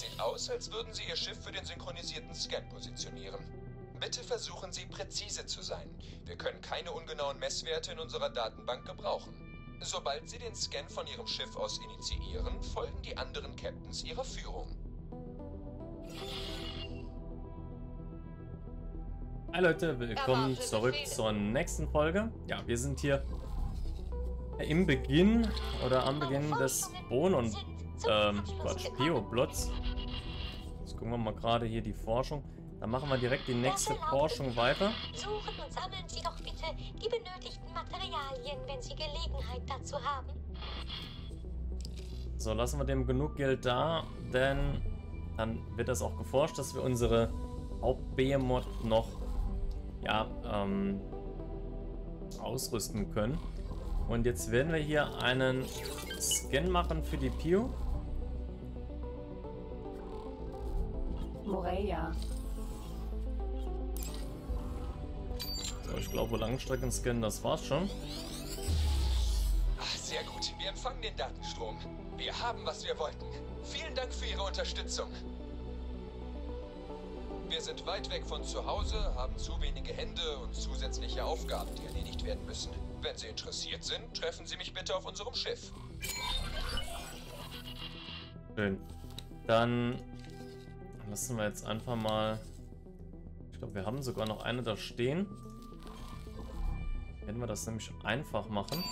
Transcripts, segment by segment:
Es sieht aus, als würden Sie Ihr Schiff für den synchronisierten Scan positionieren. Bitte versuchen Sie präzise zu sein. Wir können keine ungenauen Messwerte in unserer Datenbank gebrauchen. Sobald Sie den Scan von Ihrem Schiff aus initiieren, folgen die anderen Captains Ihrer Führung. Hi Leute, willkommen zurück zur nächsten Folge. Ja, wir sind hier im Beginn oder am Beginn des Bohnen und ähm, Quatsch, Pio-Blots. Jetzt gucken wir mal gerade hier die Forschung. Dann machen wir direkt die nächste Forschung weiter. Suchen und sammeln Sie doch bitte die benötigten Materialien, wenn Sie Gelegenheit dazu haben. So, lassen wir dem genug Geld da, denn dann wird das auch geforscht, dass wir unsere Haupt-Behemoth noch ja, ähm, ausrüsten können. Und jetzt werden wir hier einen Scan machen für die Pio. Moreia. So, ich glaube Langstreckenscan, das war's schon. Ach, sehr gut. Wir empfangen den Datenstrom. Wir haben, was wir wollten. Vielen Dank für Ihre Unterstützung. Wir sind weit weg von zu Hause, haben zu wenige Hände und zusätzliche Aufgaben, die erledigt werden müssen. Wenn Sie interessiert sind, treffen Sie mich bitte auf unserem Schiff. Schön. Dann lassen wir jetzt einfach mal... Ich glaube, wir haben sogar noch eine da stehen. Werden wir das nämlich einfach machen.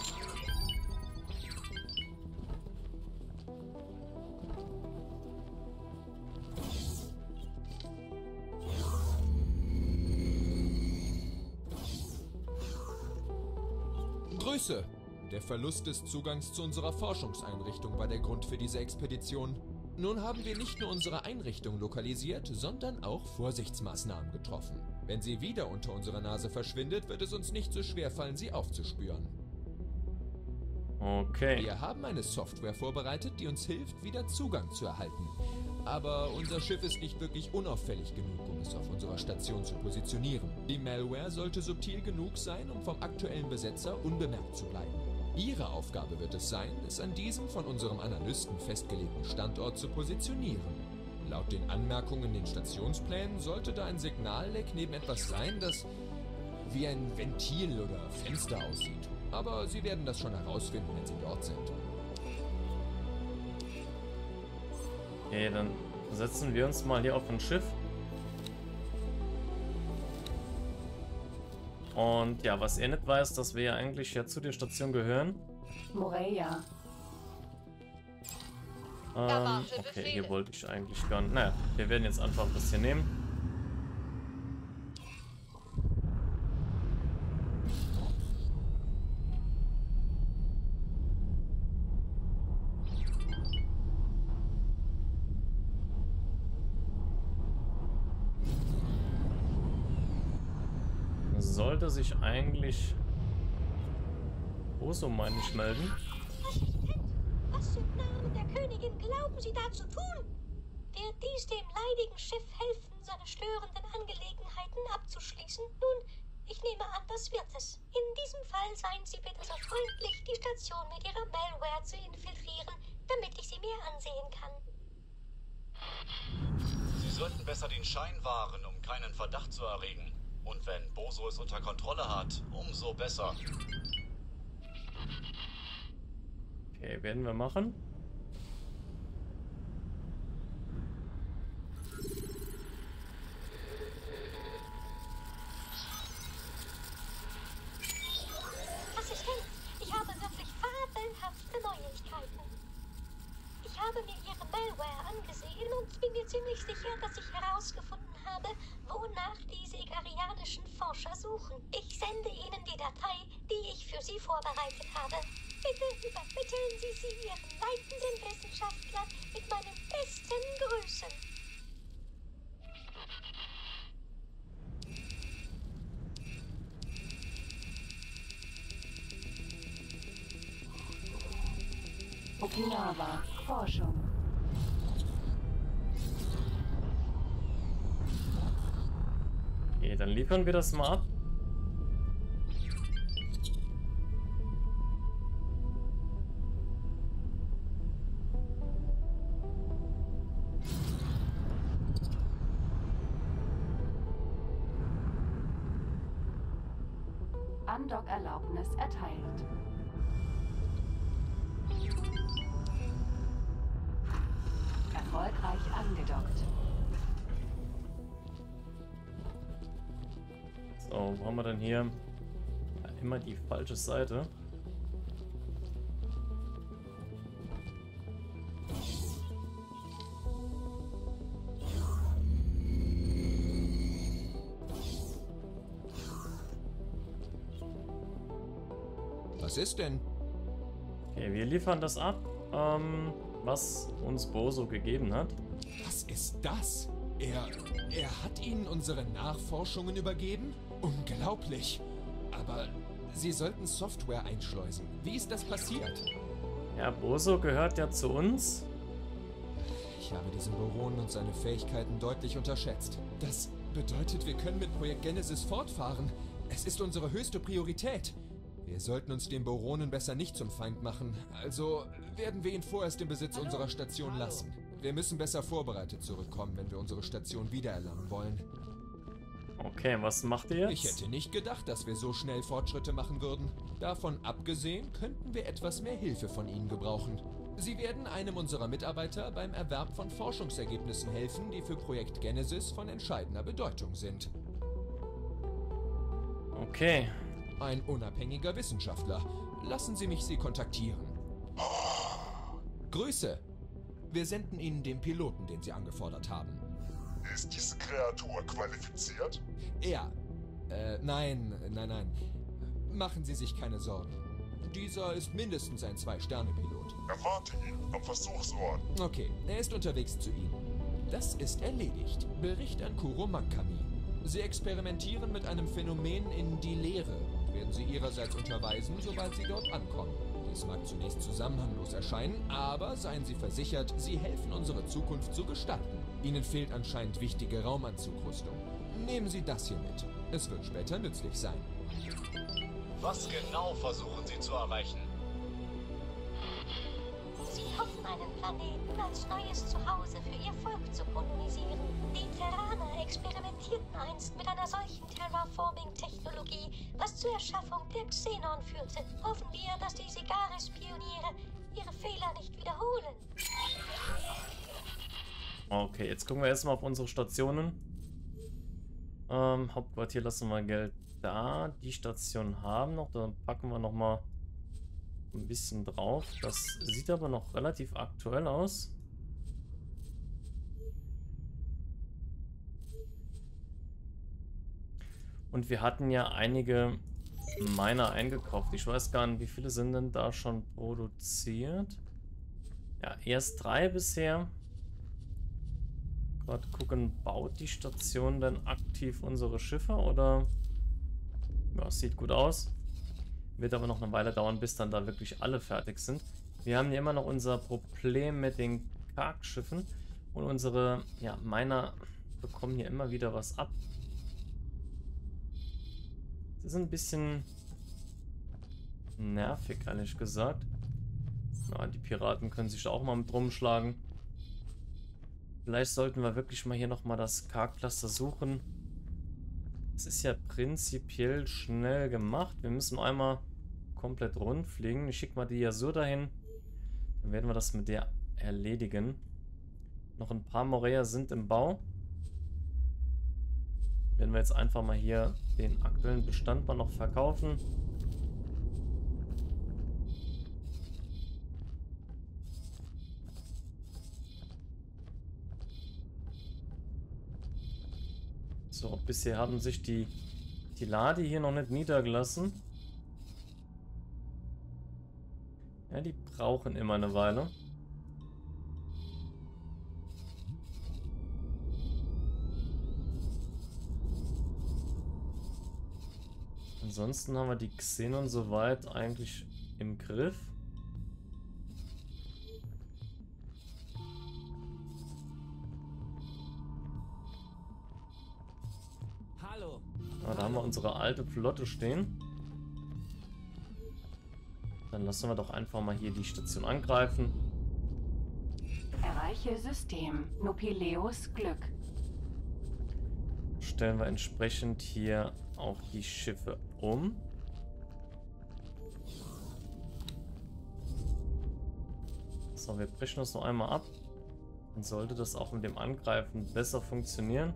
Grüße! Der Verlust des Zugangs zu unserer Forschungseinrichtung war der Grund für diese Expedition. Nun haben wir nicht nur unsere Einrichtung lokalisiert, sondern auch Vorsichtsmaßnahmen getroffen. Wenn sie wieder unter unserer Nase verschwindet, wird es uns nicht so schwer fallen, sie aufzuspüren. Okay. Wir haben eine Software vorbereitet, die uns hilft, wieder Zugang zu erhalten. Aber unser Schiff ist nicht wirklich unauffällig genug, um es auf unserer Station zu positionieren. Die Malware sollte subtil genug sein, um vom aktuellen Besetzer unbemerkt zu bleiben. Ihre Aufgabe wird es sein, es an diesem von unserem Analysten festgelegten Standort zu positionieren. Laut den Anmerkungen in den Stationsplänen sollte da ein Signalleck neben etwas sein, das wie ein Ventil oder Fenster aussieht. Aber Sie werden das schon herausfinden, wenn Sie dort sind. Okay, dann setzen wir uns mal hier auf ein Schiff. Und ja, was er nicht weiß, dass wir ja eigentlich ja zu der Station gehören. Moreia. Ähm, okay, hier wollte ich eigentlich gar nicht. Naja, wir werden jetzt einfach das hier nehmen. Sollte sich eigentlich Oso, meine ich, melden. Was im Namen der Königin glauben Sie da zu tun? Wird dies dem leidigen Schiff helfen, seine störenden Angelegenheiten abzuschließen? Nun, ich nehme an, das wird es. In diesem Fall seien Sie bitte so freundlich, die Station mit Ihrer Malware zu infiltrieren, damit ich sie mir ansehen kann. Sie sollten besser den Schein wahren, um keinen Verdacht zu erregen. Und wenn Boso es unter Kontrolle hat, umso besser. Okay, werden wir machen. Assistent, ich habe wirklich fabelhafte Neuigkeiten. Ich habe mir Ihre Malware angesehen und bin mir ziemlich sicher, dass ich herausgefunden habe, wonach diese igarianischen Forscher suchen. Ich sende Ihnen die Datei, die ich für Sie vorbereitet habe. Bitte übermitteln Sie sie Ihren leitenden Wissenschaftler mit meinen besten Grüßen. Okinawa. Forschung. Okay, dann liefern wir das mal ab. Falsche Seite. Was ist denn? Okay, wir liefern das ab, ähm, was uns Boso gegeben hat. Was ist das? Er. Er hat Ihnen unsere Nachforschungen übergeben? Unglaublich. Aber Sie sollten Software einschleusen. Wie ist das passiert? Ja, Boso gehört ja zu uns. Ich habe diesen Baron und seine Fähigkeiten deutlich unterschätzt. Das bedeutet, wir können mit Projekt Genesis fortfahren. Es ist unsere höchste Priorität. Wir sollten uns den Boronen besser nicht zum Feind machen. Also werden wir ihn vorerst im Besitz unserer Station lassen. Wir müssen besser vorbereitet zurückkommen, wenn wir unsere Station wiedererlangen wollen. Okay, was macht ihr jetzt? Ich hätte nicht gedacht, dass wir so schnell Fortschritte machen würden. Davon abgesehen, könnten wir etwas mehr Hilfe von Ihnen gebrauchen. Sie werden einem unserer Mitarbeiter beim Erwerb von Forschungsergebnissen helfen, die für Projekt Genesis von entscheidender Bedeutung sind. Okay, Ein unabhängiger Wissenschaftler. Lassen Sie mich Sie kontaktieren. Grüße. Wir senden Ihnen den Piloten, den Sie angefordert haben. Ist diese Kreatur qualifiziert? Er. Äh, nein, nein, nein. Machen Sie sich keine Sorgen. Dieser ist mindestens ein Zwei-Sterne-Pilot. Erwarte ihn am Versuchsort. Okay, er ist unterwegs zu Ihnen. Das ist erledigt. Bericht an Kuro Makami. Sie experimentieren mit einem Phänomen in die Leere und werden Sie Ihrerseits unterweisen, sobald Sie dort ankommen. Dies mag zunächst zusammenhanglos erscheinen, aber seien Sie versichert, Sie helfen unsere Zukunft zu gestalten. Ihnen fehlt anscheinend wichtige Raumanzugrüstung. Nehmen Sie das hier mit. Es wird später nützlich sein. Was genau versuchen Sie zu erreichen? Sie hoffen, einen Planeten als neues Zuhause für ihr Volk zu kolonisieren. Die Terraner experimentierten einst mit einer solchen Terraforming-Technologie, was zur Erschaffung der Xenon führte. Hoffen wir, dass die Sigaris-Pioniere ihre Fehler nicht wiederholen. Okay, jetzt gucken wir erstmal auf unsere Stationen. Ähm, Hauptquartier lassen wir Geld da. Die Station haben noch, dann packen wir nochmal ein bisschen drauf. Das sieht aber noch relativ aktuell aus. Und wir hatten ja einige Miner eingekauft. Ich weiß gar nicht, wie viele sind denn da schon produziert? Ja, erst drei bisher. Gerade gucken, baut die Station denn aktiv unsere Schiffe oder? Ja, sieht gut aus. Wird aber noch eine Weile dauern, bis dann da wirklich alle fertig sind. Wir haben ja immer noch unser Problem mit den Kargschiffen. Und unsere, ja, Miner bekommen hier immer wieder was ab. Das ist ein bisschen nervig, ehrlich gesagt. Ja, die Piraten können sich da auch mal mit rumschlagen. Vielleicht sollten wir wirklich mal hier nochmal das Karg-Cluster suchen. Es ist ja prinzipiell schnell gemacht. Wir müssen einmal komplett rund fliegen. Ich schicke mal die Yasur dahin. Dann werden wir das mit der erledigen. Noch ein paar Morea sind im Bau. Werden wir jetzt einfach mal hier den aktuellen Bestand mal noch verkaufen. So, bisher haben sich die, die Ladi hier noch nicht niedergelassen. Ja, die brauchen immer eine Weile. Ansonsten haben wir die Xenon soweit eigentlich im Griff. Hallo. Ah, da haben wir unsere alte Flotte stehen. Dann lassen wir doch einfach mal hier die Station angreifen. Erreiche System Nopileus Glück. Stellen wir entsprechend hier auch die Schiffe um. So, wir brechen das noch einmal ab. Dann sollte das auch mit dem Angreifen besser funktionieren.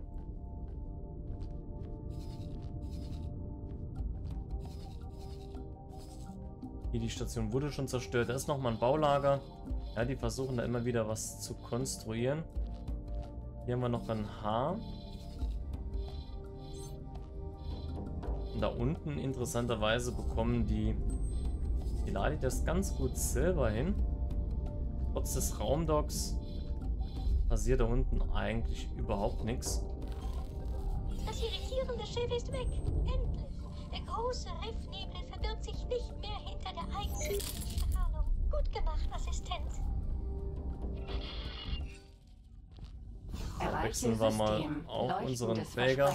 Hier, die Station wurde schon zerstört. Da ist nochmal ein Baulager. Ja, die versuchen da immer wieder was zu konstruieren. Hier haben wir noch ein H. Und da unten, interessanterweise, bekommen die, die Ladi das ganz gut selber hin. Trotz des Raumdocks passiert da unten eigentlich überhaupt nichts. Das irritierende Schiff ist weg. Endlich. Der große Riffnebel verbirgt sich nicht mehr Gut gemacht, Assistent. So, wechseln wir mal auf unseren Träger.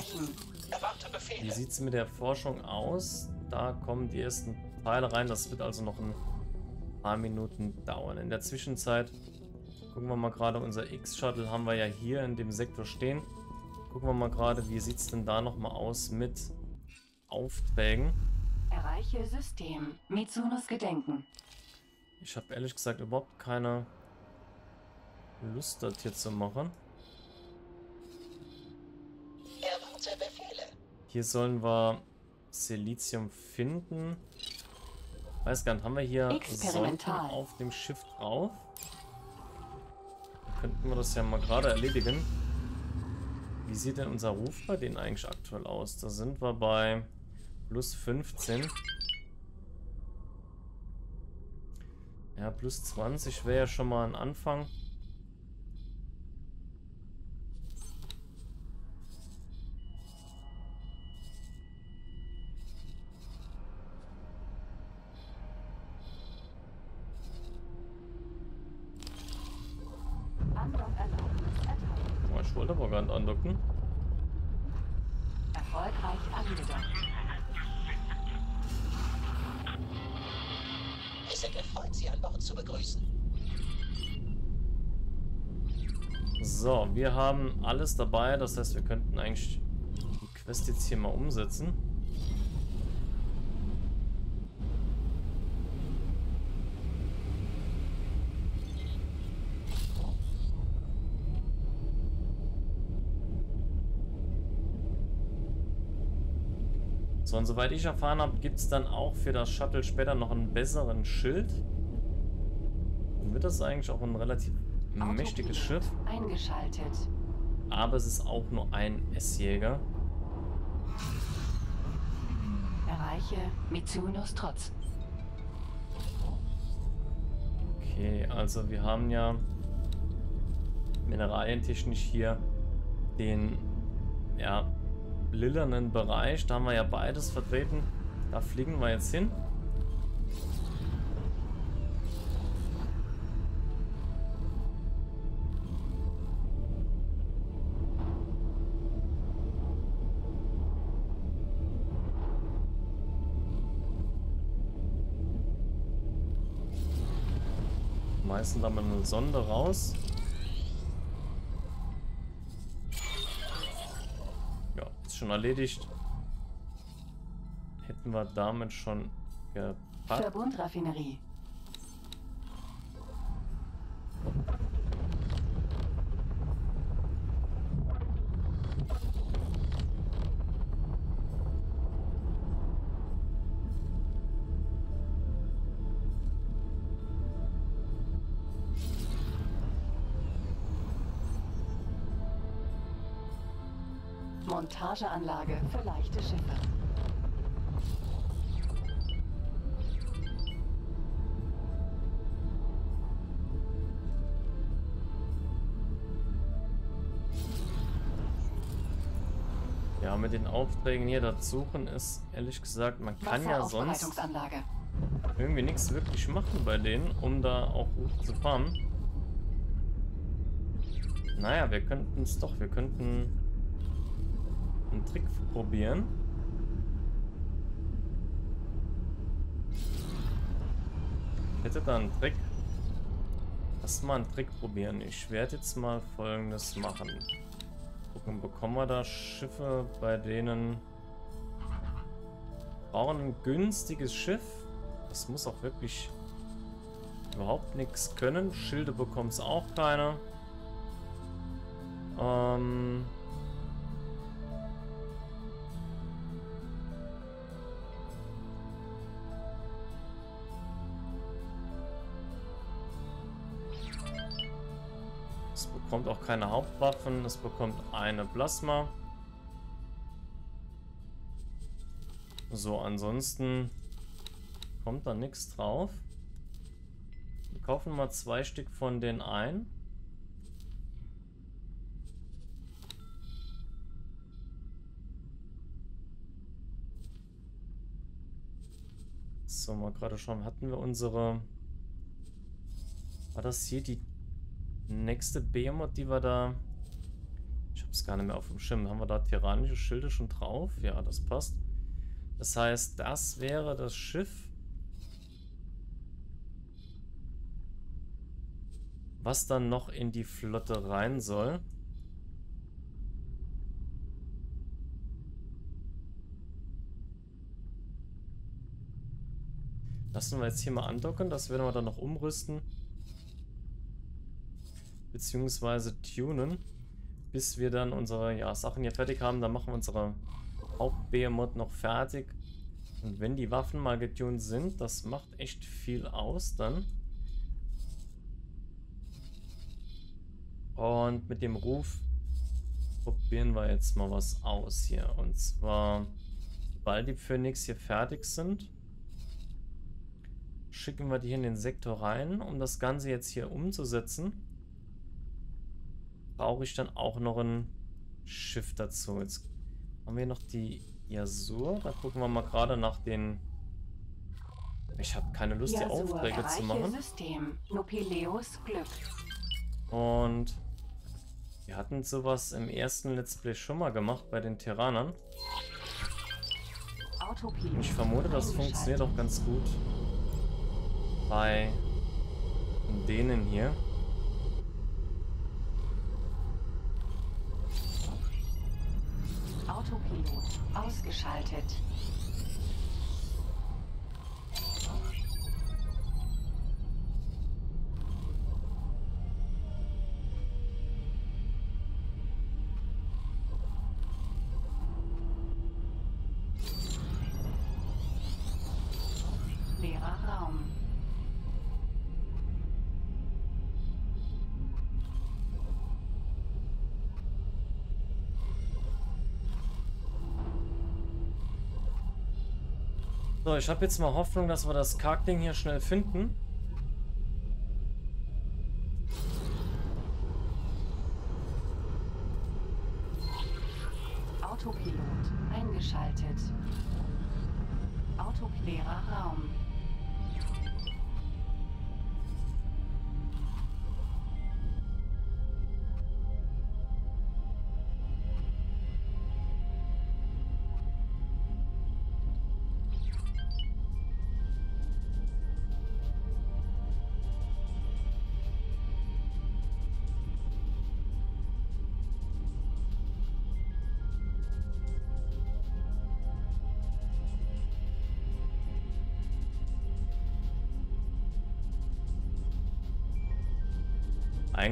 Wie sieht es mit der Forschung aus? Da kommen die ersten Teile rein. Das wird also noch ein paar Minuten dauern. In der Zwischenzeit gucken wir mal gerade, unser X-Shuttle haben wir ja hier in dem Sektor stehen. Gucken wir mal gerade, wie sieht es denn da nochmal aus mit Aufträgen. Erreiche System. Mitsunos Gedenken. Ich habe ehrlich gesagt überhaupt keine Lust, das hier zu machen. Hier sollen wir Silizium finden. Weiß gar nicht, haben wir hier Sonden auf dem Schiff drauf? Könnten wir das ja mal gerade erledigen. Wie sieht denn unser Ruf bei denen eigentlich aktuell aus? Da sind wir bei plus 15. Ja, plus 20 wäre ja schon mal ein Anfang. wollte aber gar nicht andocken. Erfolgreich angedockt. Sie an Bord zu begrüßen. So, wir haben alles dabei. Das heißt, wir könnten eigentlich die Quest jetzt hier mal umsetzen. So, und soweit ich erfahren habe, gibt es dann auch für das Shuttle später noch einen besseren Schild. Wird das eigentlich auch ein relativ mächtiges Schiff. Eingeschaltet. Aber es ist auch nur ein S-Jäger. Erreiche Mitsunos Trotz. Okay, also wir haben ja mineralientechnisch hier den ja, lilanen Bereich. Da haben wir ja beides vertreten. Da fliegen wir jetzt hin. Meistens haben wir eine Sonde raus. schon erledigt. Hätten wir damit schon gepackt. Verbundraffinerie. Montageanlage für leichte Schiffe. Ja, mit den Aufträgen hier das Suchen ist ehrlich gesagt, man kann ja sonst irgendwie nichts wirklich machen bei denen, um da auch gut zu fahren. Naja, wir könnten es doch, wir könnten einen Trick probieren. Ich hätte da einen Trick. Lass mal einen Trick probieren. Ich werde jetzt mal folgendes machen. Gucken, bekommen wir da Schiffe, bei denen brauchen ein günstiges Schiff. Das muss auch wirklich überhaupt nichts können. Schilde bekommt es auch keine. Ähm... bekommt auch keine Hauptwaffen, es bekommt eine Plasma. So, ansonsten kommt da nichts drauf. Wir kaufen mal zwei Stück von den ein. So, mal gerade schauen, hatten wir unsere... War das hier die nächste Behemoth, die wir da... Ich hab's gar nicht mehr auf dem Schirm. Haben wir da tyrannische Schilde schon drauf? Ja, das passt. Das heißt, das wäre das Schiff, was dann noch in die Flotte rein soll. Lassen wir jetzt hier mal andocken, das werden wir dann noch umrüsten. Beziehungsweise tunen, bis wir dann unsere ja, Sachen hier fertig haben. Dann machen wir unsere Hauptbehemoth noch fertig. Und wenn die Waffen mal getuned sind, das macht echt viel aus dann. Und mit dem Ruf probieren wir jetzt mal was aus hier. Und zwar, sobald die Phoenix hier fertig sind, schicken wir die hier in den Sektor rein. Um das Ganze jetzt hier umzusetzen, brauche ich dann auch noch ein Schiff dazu. Jetzt haben wir noch die Yasur. Da gucken wir mal gerade nach den... Ich habe keine Lust, die Aufträge zu machen. System. Nopeleus Glück. Und wir hatten sowas im ersten Let's Play schon mal gemacht bei den Terranern. Und ich vermute, das funktioniert auch ganz gut bei denen hier. Ausgeschaltet. So, ich habe jetzt mal Hoffnung, dass wir das Karkding hier schnell finden.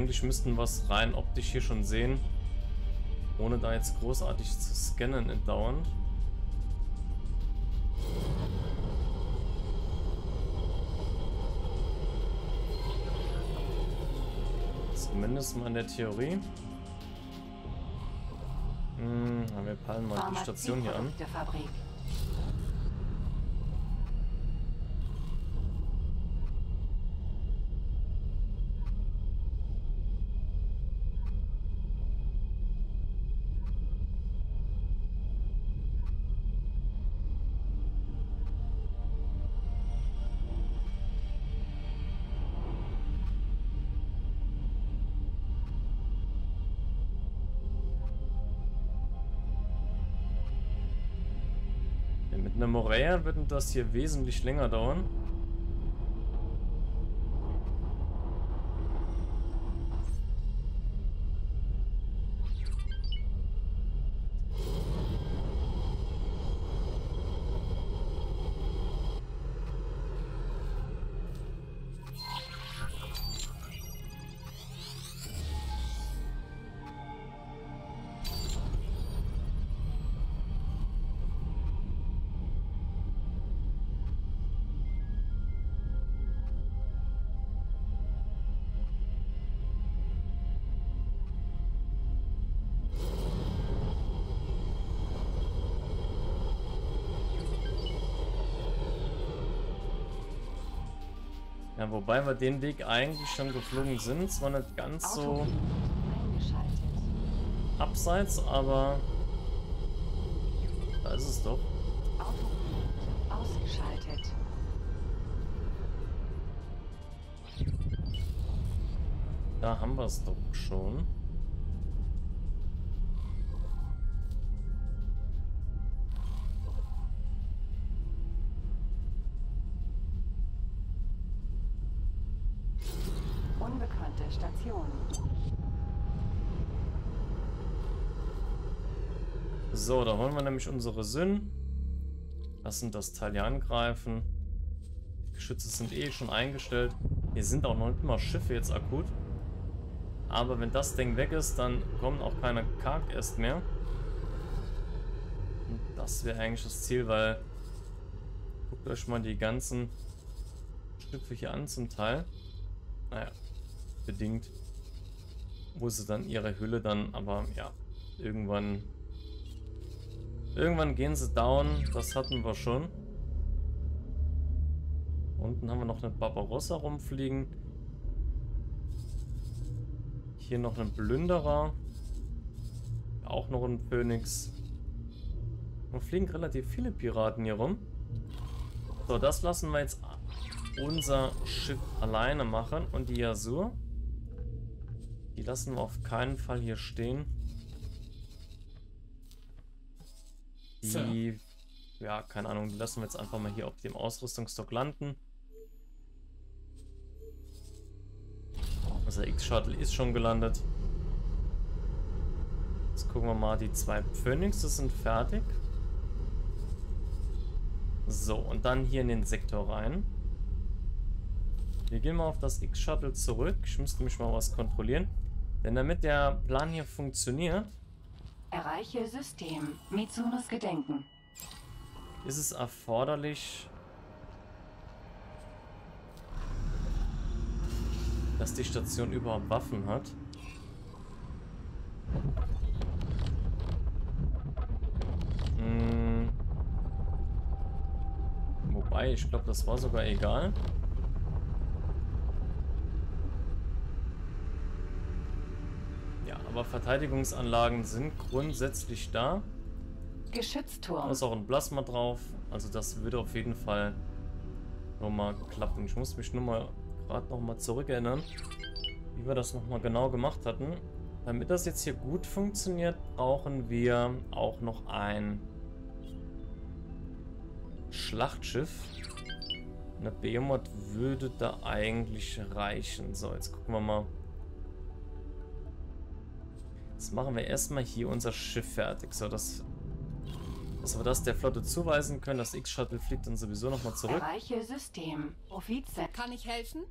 Eigentlich müssten wir es rein optisch hier schon sehen. Ohne da jetzt großartig zu scannen dauernd. Zumindest mal in der Theorie. Hm, wir peilen mal die Station hier an. Fabrik. Einer Morea wird das hier wesentlich länger dauern. Wobei wir den Weg eigentlich schon geflogen sind. Zwar nicht ganz so abseits, aber da ist es doch. Ausgeschaltet. Da haben wir es doch schon. Nämlich unsere Syn. Lassen das Teil hier angreifen. Geschütze sind eh schon eingestellt. Hier sind auch noch immer Schiffe jetzt akut. Aber wenn das Ding weg ist, dann kommen auch keine Karg erst mehr. Und das wäre eigentlich das Ziel, weil guckt euch mal die ganzen Schiffe hier an zum Teil. Naja, bedingt. Wo sie dann ihre Hülle dann, aber ja, irgendwann Irgendwann gehen sie down. Das hatten wir schon. Unten haben wir noch eine Barbarossa rumfliegen. Hier noch einen Plünderer. Auch noch ein Phönix. Und fliegen relativ viele Piraten hier rum. So, das lassen wir jetzt unser Schiff alleine machen. Und die Yasur. Die lassen wir auf keinen Fall hier stehen. Die, ja, keine Ahnung, die lassen wir jetzt einfach mal hier auf dem Ausrüstungsstock landen. Unser X-Shuttle ist schon gelandet. Jetzt gucken wir mal, die zwei Phoenixes sind fertig. So, und dann hier in den Sektor rein. Wir gehen mal auf das X-Shuttle zurück. Ich müsste mich mal was kontrollieren. Denn damit der Plan hier funktioniert, Erreiche System. Mitsunos Gedenken. ist es erforderlich, dass die Station überhaupt Waffen hat. Hm. Wobei, ich glaube, das war sogar egal. Ja, aber Verteidigungsanlagen sind grundsätzlich da. Da Geschützturm. ist auch ein Plasma drauf. Also das würde auf jeden Fall nochmal klappen. Ich muss mich nur mal gerade nochmal zurückerinnern, wie wir das nochmal genau gemacht hatten. Damit das jetzt hier gut funktioniert, brauchen wir auch noch ein Schlachtschiff. Eine Behemoth würde da eigentlich reichen. So, jetzt gucken wir mal. Jetzt machen wir erstmal hier unser Schiff fertig. So, dass, dass wir das der Flotte zuweisen können. Das X-Shuttle fliegt dann sowieso nochmal zurück. Erreiche System. Offizier. Kann ich helfen?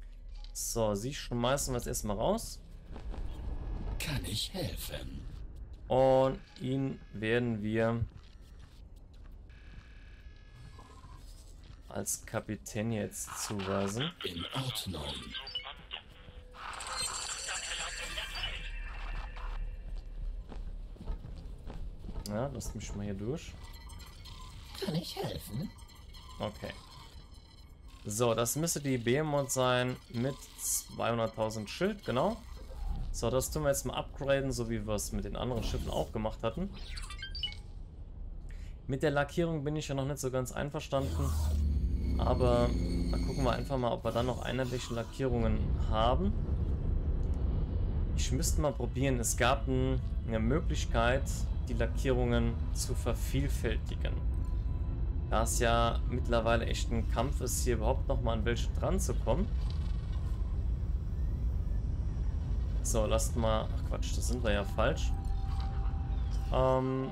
So, sie schmeißen wir jetzt erstmal raus. Kann ich helfen? Und ihn werden wir als Kapitän jetzt zuweisen. In Ordnung. Ja, lasst mich mal hier durch. Kann ich helfen? Okay. So, das müsste die Behemoth sein mit 200.000 Schild, genau. So, das tun wir jetzt mal upgraden, so wie wir es mit den anderen Schiffen auch gemacht hatten. Mit der Lackierung bin ich ja noch nicht so ganz einverstanden. Aber da gucken wir einfach mal, ob wir dann noch einheitliche Lackierungen haben. Ich müsste mal probieren. Es gab ein, eine Möglichkeit, die Lackierungen zu vervielfältigen. Da es ja mittlerweile echt ein Kampf ist, hier überhaupt noch mal an welche dran zu kommen. So, lasst mal... Ach Quatsch, das sind wir ja falsch. Ähm...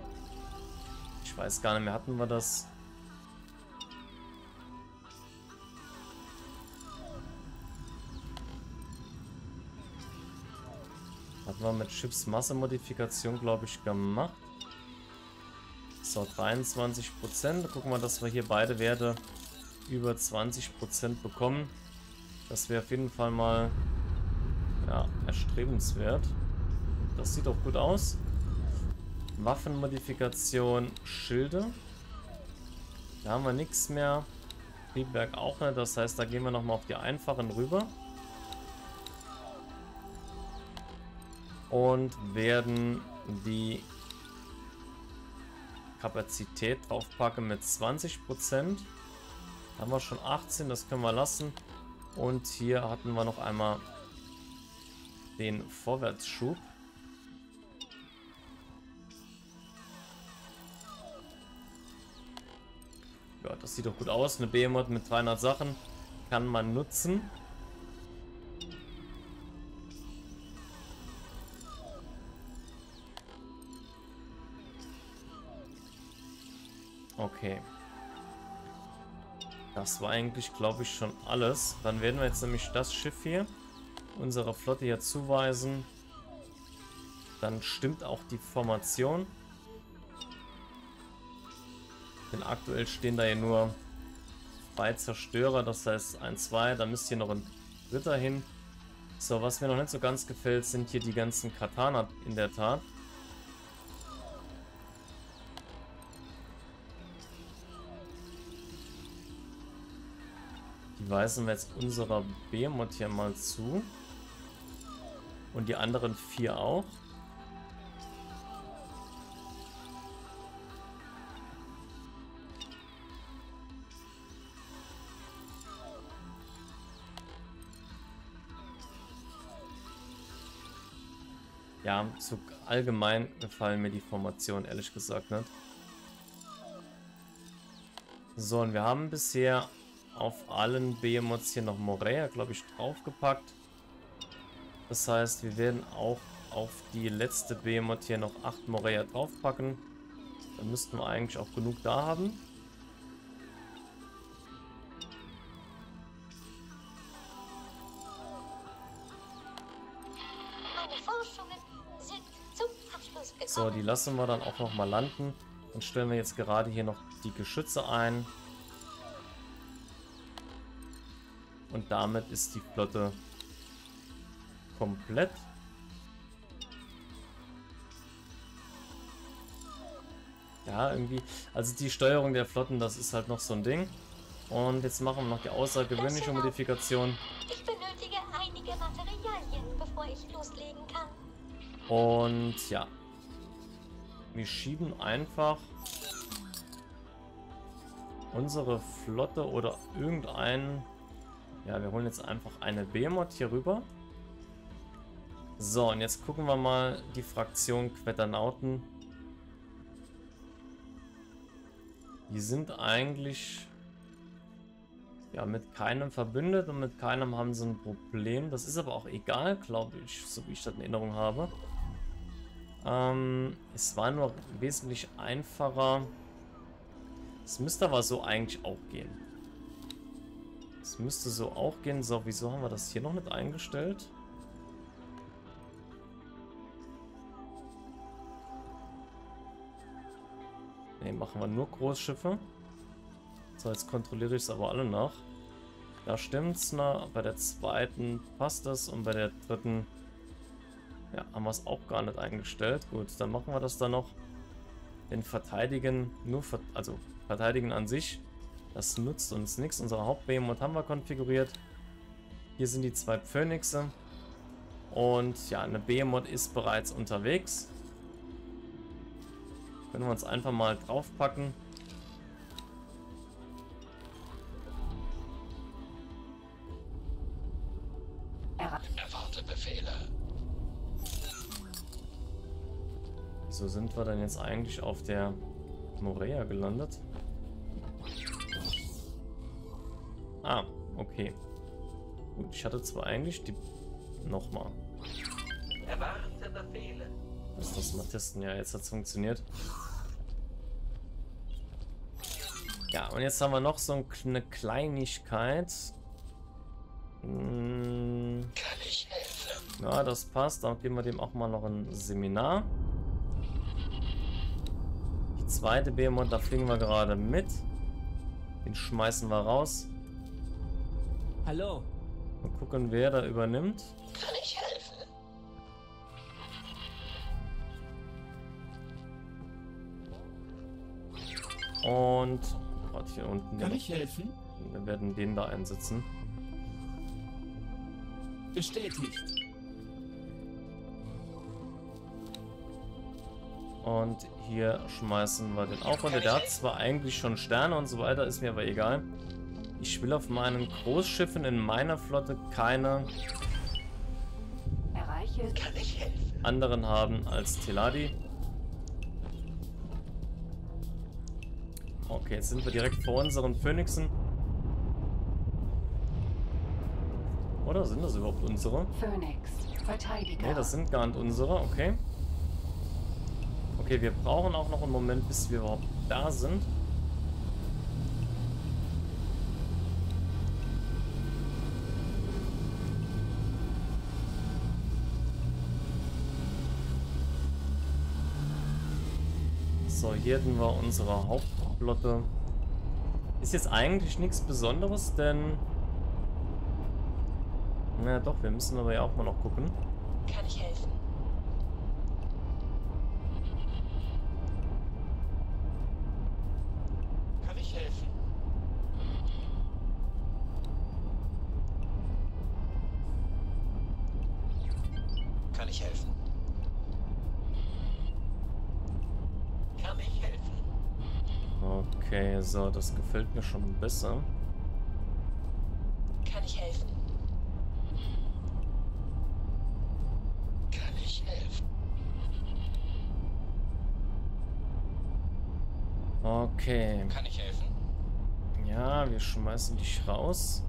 Ich weiß gar nicht mehr, hatten wir das... Hatten wir mit Schiffsmasse-Modifikation, glaube ich, gemacht. So, 23%. Gucken wir, dass wir hier beide Werte über 20% bekommen. Das wäre auf jeden Fall mal ja, erstrebenswert. Das sieht auch gut aus. Waffenmodifikation, Schilde. Da haben wir nichts mehr. Triebwerk auch nicht. Das heißt, da gehen wir nochmal auf die einfachen rüber. Und werden die Kapazität draufpacken mit 20%. Da haben wir schon 18, das können wir lassen. Und hier hatten wir noch einmal den Vorwärtsschub. Ja, das sieht doch gut aus. Eine Behemoth mit 300 Sachen kann man nutzen. Okay. Das war eigentlich, glaube ich, schon alles. Dann werden wir jetzt nämlich das Schiff hier unserer Flotte hier zuweisen. Dann stimmt auch die Formation. Denn aktuell stehen da ja nur zwei Zerstörer, das heißt ein, zwei, da müsste hier noch ein dritter hin. So, was mir noch nicht so ganz gefällt, sind hier die ganzen Katana in der Tat. Weisen wir jetzt unserer Behemoth hier mal zu. Und die anderen vier auch. Ja, so allgemein gefallen mir die Formationen, ehrlich gesagt nicht. So, und wir haben bisher auf allen Behemoths hier noch Morea, glaube ich, draufgepackt. Das heißt, wir werden auch auf die letzte Behemoth hier noch 8 Morea draufpacken. Dann müssten wir eigentlich auch genug da haben. So, die lassen wir dann auch noch mal landen. Dann stellen wir jetzt gerade hier noch die Geschütze ein. Und damit ist die Flotte komplett. Ja, irgendwie. Also die Steuerung der Flotten, das ist halt noch so ein Ding. Und jetzt machen wir noch die außergewöhnliche Modifikation. Ich benötige einige Materialien, bevor ich loslegen kann. Und ja, wir schieben einfach unsere Flotte oder irgendeinen... Ja, wir holen jetzt einfach eine Behemoth hier rüber. So, und jetzt gucken wir mal die Fraktion Queternauten. Die sind eigentlich ja mit keinem verbündet und mit keinem haben sie ein Problem. Das ist aber auch egal, glaube ich, so wie ich das in Erinnerung habe. Ähm, es war nur wesentlich einfacher. Es müsste aber so eigentlich auch gehen. Es müsste so auch gehen. So, wieso haben wir das hier noch nicht eingestellt? Ne, machen wir nur Großschiffe. So, jetzt kontrolliere ich es aber alle nach. Da stimmt's, na, bei der zweiten passt das und bei der dritten ja, haben wir es auch gar nicht eingestellt. Gut, dann machen wir das dann noch. Den Verteidigen, nur, ver also Verteidigen an sich, das nutzt uns nichts. Unsere Hauptbehemoth haben wir konfiguriert. Hier sind die zwei Phönixe. Und ja, eine Behemoth ist bereits unterwegs. Können wir uns einfach mal draufpacken. Erwarte Befehle. Wieso sind wir denn jetzt eigentlich auf der Morea gelandet? Okay. Gut, ich hatte zwar eigentlich die... Nochmal. Erwarte Befehle. Lass das mal testen. Ja, jetzt hat es funktioniert. Ja, und jetzt haben wir noch so eine Kleinigkeit. Hm, Kann ich helfen? ja, das passt. Dann geben wir dem auch mal noch ein Seminar. Die zweite Behemoth, da fliegen wir gerade mit. Den schmeißen wir raus. Hallo. Mal gucken, wer da übernimmt. Kann ich helfen? Und... Oh Gott, hier unten... Kann ich helfen? Wir werden den da einsetzen. Bestätigt. Und hier schmeißen wir den auch runter. Der hat zwar eigentlich schon Sterne und so weiter, ist mir aber egal. Ich will auf meinen Großschiffen in meiner Flotte keine anderen haben als Teladi. Okay, jetzt sind wir direkt vor unseren Phönixen. Oder sind das überhaupt unsere? Phoenix. Verteidiger. Ne, das sind gar nicht unsere, okay. Okay, wir brauchen auch noch einen Moment, bis wir überhaupt da sind. Hätten wir unsere Hauptflotte. Ist jetzt eigentlich nichts Besonderes, denn... Na doch, wir müssen aber ja auch mal noch gucken. Kann ich helfen? Kann ich helfen? Kann ich helfen? Kann ich helfen? Okay, so, das gefällt mir schon besser. Kann ich helfen? Kann ich helfen? Okay. Kann ich helfen? Ja, wir schmeißen dich raus.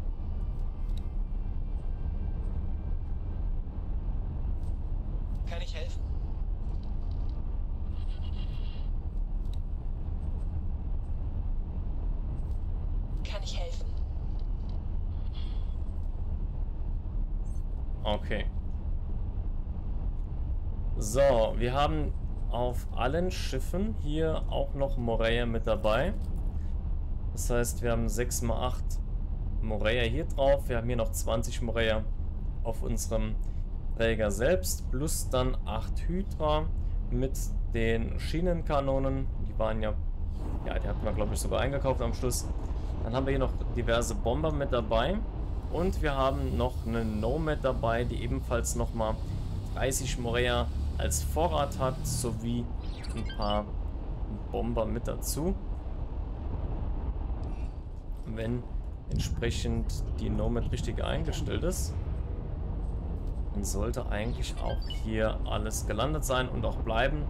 Kann ich helfen? Kann ich helfen? Okay. So, wir haben auf allen Schiffen hier auch noch Morea mit dabei. Das heißt, wir haben 6 mal 8 Morea hier drauf. Wir haben hier noch 20 Morea auf unserem Träger selbst. Plus dann 8 Hydra mit den Schienenkanonen. Die waren ja, ja, die hatten wir glaube ich sogar eingekauft am Schluss. Dann haben wir hier noch diverse Bomber mit dabei. Und wir haben noch eine Nomad dabei, die ebenfalls nochmal 30 Morea als Vorrat hat, sowie ein paar Bomber mit dazu. Wenn entsprechend die Nomad richtig eingestellt ist, dann sollte eigentlich auch hier alles gelandet sein und auch bleiben.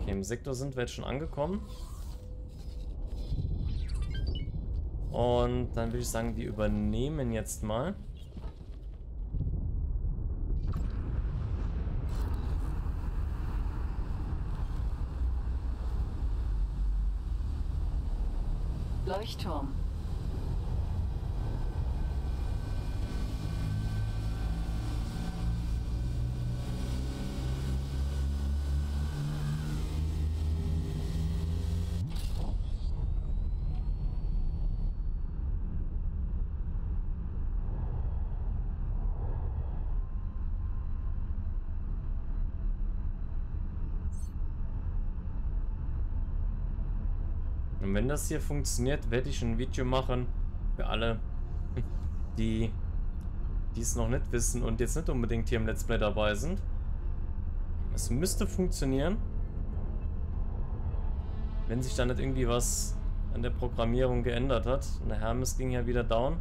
Okay, im Sektor sind wir jetzt schon angekommen. Und dann würde ich sagen, wir übernehmen jetzt mal. Leuchtturm. Und wenn das hier funktioniert, werde ich ein Video machen für alle, die es noch nicht wissen und jetzt nicht unbedingt hier im Let's Play dabei sind. Es müsste funktionieren. Wenn sich da nicht irgendwie was an der Programmierung geändert hat. Und der Hermes ging ja wieder down.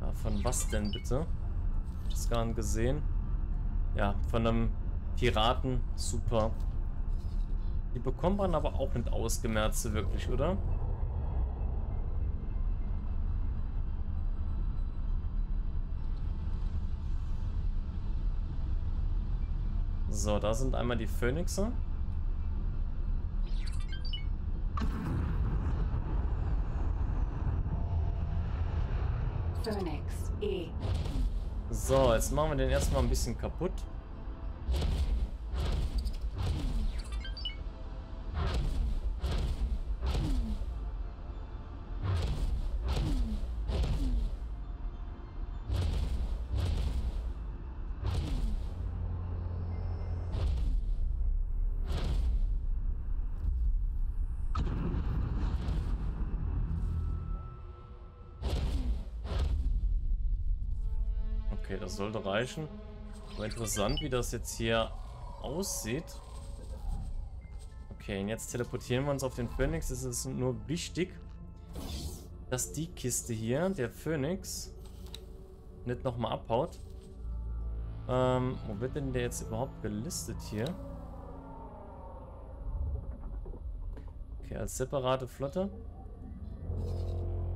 Ja, von was denn bitte? Hab ich das gar nicht gesehen. Ja, von einem Piraten. Super. Die bekommt man aber auch nicht ausgemerzt, so wirklich, oder? So, da sind einmal die Phönixe. Phoenix. E. So, jetzt machen wir den erstmal ein bisschen kaputt. Sollte reichen. Aber interessant, wie das jetzt hier aussieht. Okay, und jetzt teleportieren wir uns auf den Phoenix. Es ist nur wichtig, dass die Kiste hier, der Phoenix, nicht nochmal abhaut. Ähm, wo wird denn der jetzt überhaupt gelistet hier? Okay, als separate Flotte.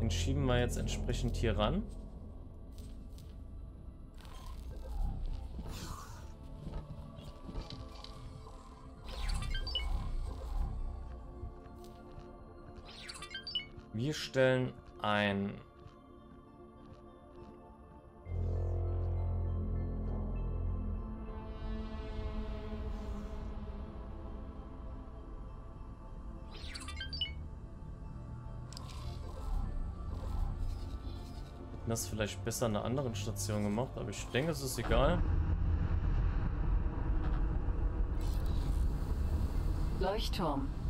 Den schieben wir jetzt entsprechend hier ran. Wir stellen ein das vielleicht besser an einer anderen Station gemacht, aber ich denke, es ist egal. Leuchtturm.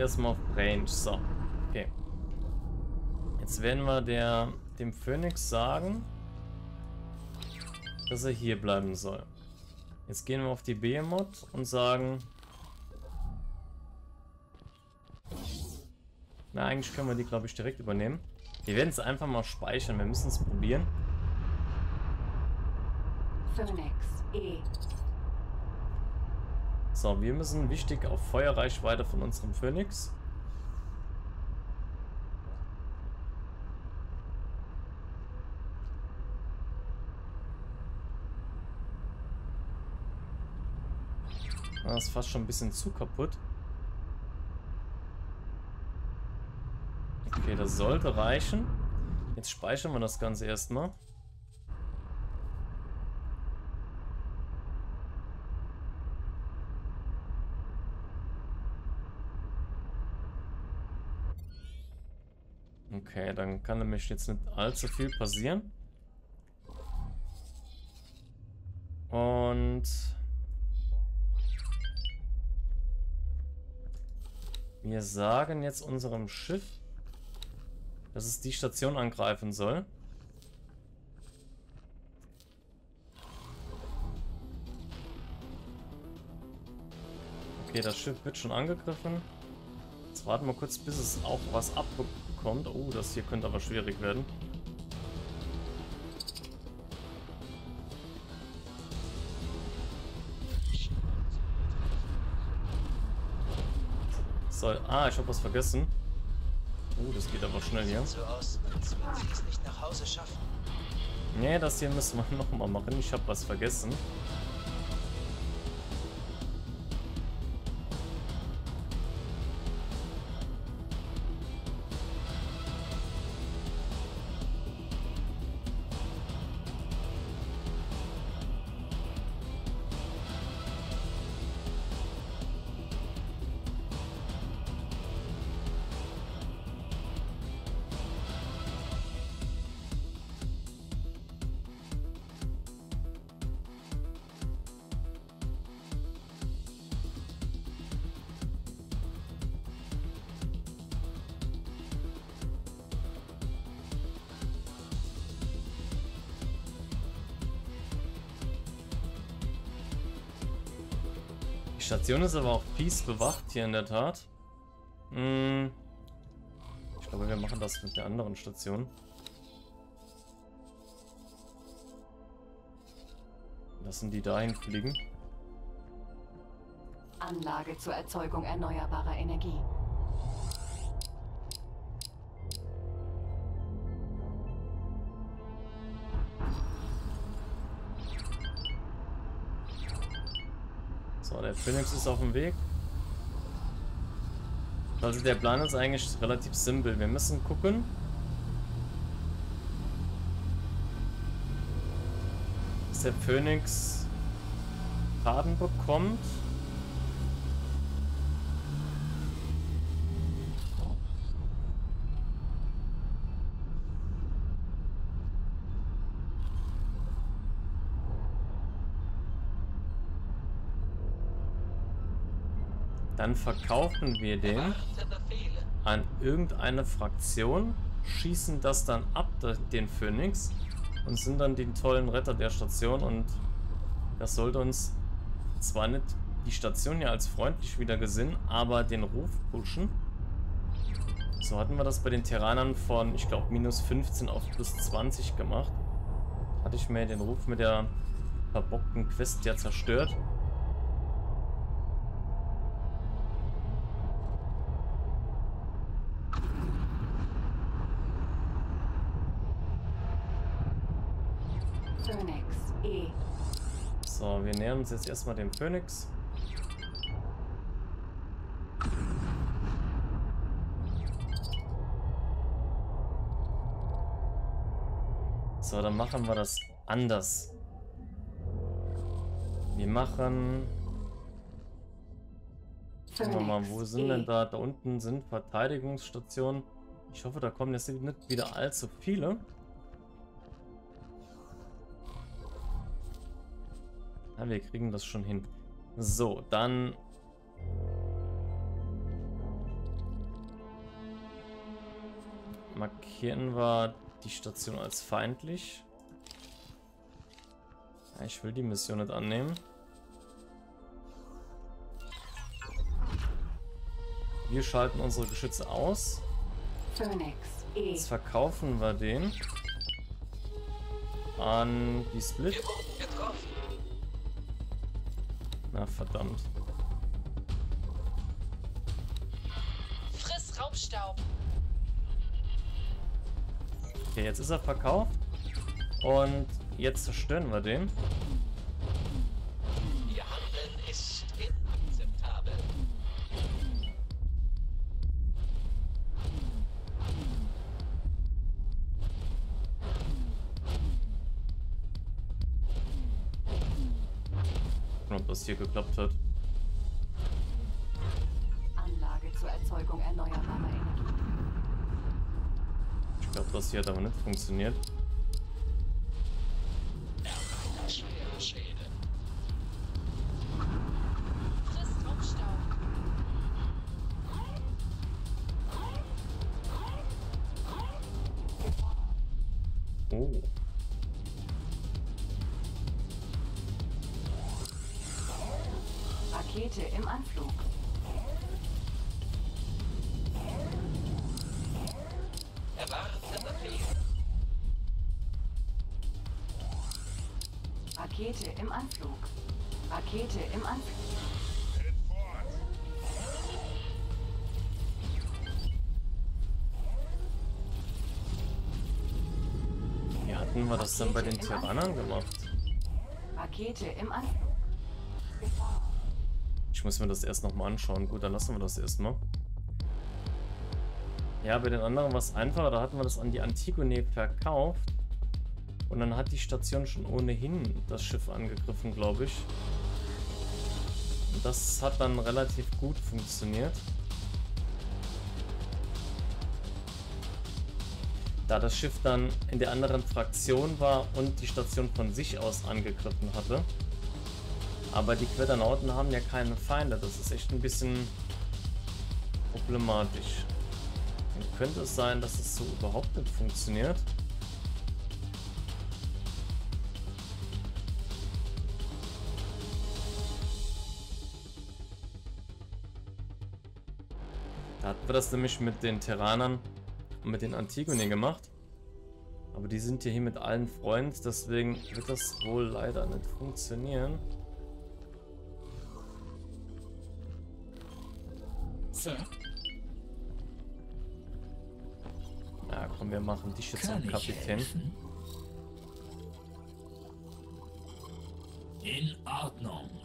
Wir erstmal auf Range. So. Okay. Jetzt werden wir der, dem Phoenix sagen, dass er hier bleiben soll. Jetzt gehen wir auf die Behemoth und sagen... Na, eigentlich können wir die, glaube ich, direkt übernehmen. Wir werden es einfach mal speichern. Wir müssen es probieren. Phoenix E. So, wir müssen wichtig auf Feuerreichweite von unserem Phoenix. Das ist fast schon ein bisschen zu kaputt. Okay, das sollte reichen. Jetzt speichern wir das Ganze erstmal. Okay, dann kann nämlich jetzt nicht allzu viel passieren. Und... Wir sagen jetzt unserem Schiff, dass es die Station angreifen soll. Okay, das Schiff wird schon angegriffen. Jetzt warten wir kurz, bis es auch was abbekommt. Oh, das hier könnte aber schwierig werden. So, ah, ich habe was vergessen. Oh, das geht aber schnell hier. So aus. Nee, das hier müssen wir nochmal machen. Ich habe was vergessen. Station ist aber auch fies bewacht hier in der Tat. Hm. Ich glaube, wir machen das mit der anderen Station. Lassen die dahin fliegen. Anlage zur Erzeugung erneuerbarer Energie. Phoenix ist auf dem Weg. Also der Plan ist eigentlich relativ simpel. Wir müssen gucken. Dass der Phoenix Faden bekommt. Verkaufen wir den an irgendeine Fraktion, schießen das dann ab, den Phoenix, und sind dann die tollen Retter der Station. Und das sollte uns zwar nicht die Station ja als freundlich wieder gesinn, aber den Ruf pushen. So hatten wir das bei den Terranern von, ich glaube, minus 15 auf plus 20 gemacht. Hatte ich mir den Ruf mit der verbockten Quest ja zerstört. So, wir nähern uns jetzt erstmal dem Phoenix. So, dann machen wir das anders. Wir machen... Gucken wir mal, wo sind denn da? Da unten sind Verteidigungsstationen. Ich hoffe, da kommen jetzt nicht wieder allzu viele. Ja, wir kriegen das schon hin. So, dann... Markieren wir die Station als feindlich. Ja, ich will die Mission nicht annehmen. Wir schalten unsere Geschütze aus. E. Jetzt verkaufen wir den an die Split. Verdammt. Friss Raumstaub. Okay, jetzt ist er verkauft. Und jetzt zerstören wir den. Hier geklappt hat. Anlage zur Erzeugung erneuerbarer Energie. Ich glaube, das hier hat aber nicht funktioniert. Rakete im Anflug. Rakete im Anflug. Wie hatten wir das denn bei den Tyrannern gemacht? Rakete im Anflug. Ich muss mir das erst nochmal anschauen. Gut, dann lassen wir das erstmal. Ja, bei den anderen war es einfacher. Da hatten wir das an die Antigone verkauft. Und dann hat die Station schon ohnehin das Schiff angegriffen, glaube ich. Und das hat dann relativ gut funktioniert. Da das Schiff dann in der anderen Fraktion war und die Station von sich aus angegriffen hatte. Aber die Queternauten haben ja keine Feinde. Das ist echt ein bisschen problematisch. Und könnte es sein, dass es so überhaupt nicht funktioniert? Wir das nämlich mit den Terranern und mit den Antigone gemacht. Aber die sind ja hier mit allen Freunden, deswegen wird das wohl leider nicht funktionieren. Sir, Ja, komm, wir machen dich jetzt zum Kapitän. In Ordnung.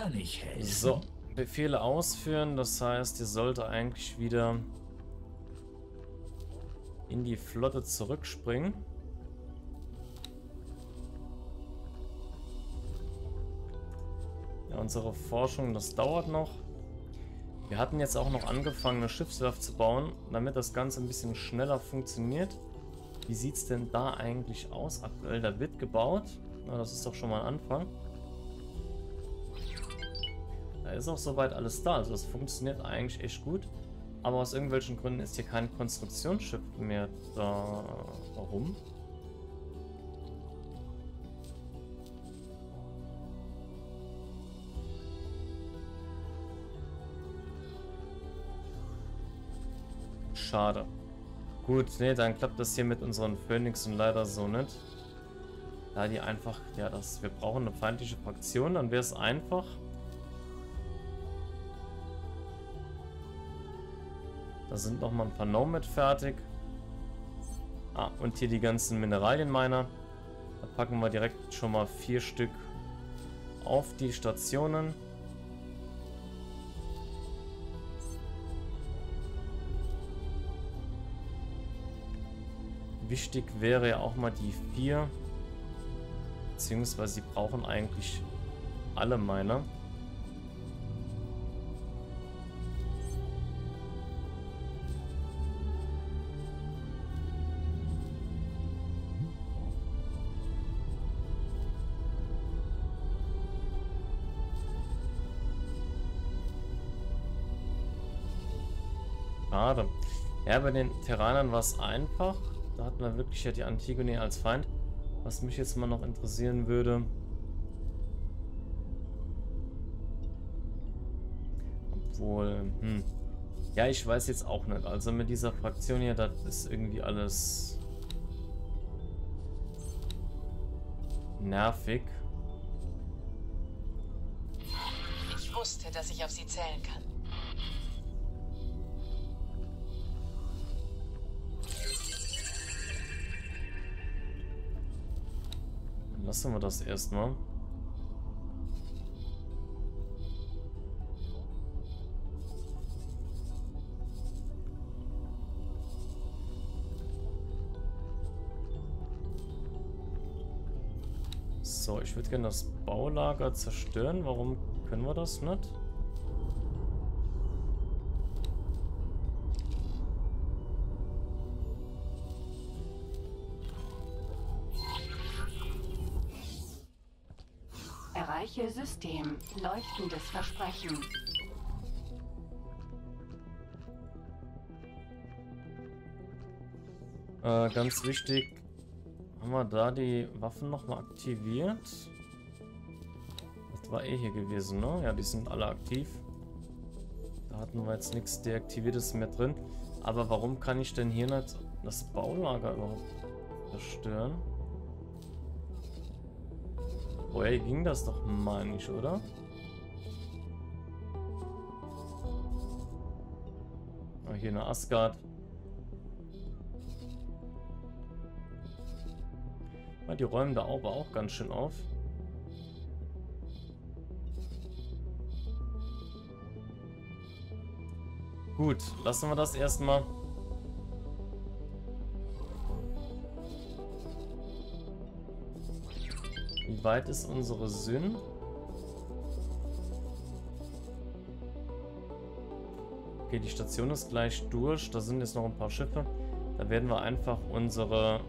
Kann ich helfen? So, Befehle ausführen. Das heißt, ihr sollte eigentlich wieder in die Flotte zurückspringen. Ja, unsere Forschung, das dauert noch. Wir hatten jetzt auch noch angefangen, eine Schiffswerft zu bauen, damit das Ganze ein bisschen schneller funktioniert. Wie sieht es denn da eigentlich aus aktuell? Da wird gebaut. Na, das ist doch schon mal ein Anfang. Ist auch soweit alles da. Also das funktioniert eigentlich echt gut. Aber aus irgendwelchen Gründen ist hier kein Konstruktionsschiff mehr da. Warum? Schade. Gut, nee, dann klappt das hier mit unseren Phoenixen leider so nicht. Da die einfach, ja, das, wir brauchen eine feindliche Fraktion, dann wäre es einfach. Da sind noch mal ein paar Nomad fertig. Ah, und hier die ganzen Mineralienminer. Da packen wir direkt schon mal vier Stück auf die Stationen. Wichtig wäre ja auch mal die vier. Beziehungsweise sie brauchen eigentlich alle Miner. Ja, bei den Terranern war es einfach. Da hatten wir wirklich ja die Antigone als Feind. Was mich jetzt mal noch interessieren würde. Obwohl, hm. Ja, ich weiß jetzt auch nicht. Also mit dieser Fraktion hier, das ist irgendwie alles nervig. Ich wusste, dass ich auf sie zählen kann. Lassen wir das erstmal. So, ich würde gerne das Baulager zerstören. Warum können wir das nicht? System. Leuchtendes Versprechen. Äh, ganz wichtig, haben wir da die Waffen nochmal aktiviert? Das war eh hier gewesen, ne? Ja, die sind alle aktiv. Da hatten wir jetzt nichts Deaktiviertes mehr drin. Aber warum kann ich denn hier nicht das Baulager überhaupt zerstören? Vorher ging das doch mal nicht, oder? Oh, hier eine Asgard. Ja, die räumen da aber auch ganz schön auf. Gut, lassen wir das erstmal. Weit ist unsere Syn? Okay, die Station ist gleich durch. Da sind jetzt noch ein paar Schiffe. Da werden wir einfach unsere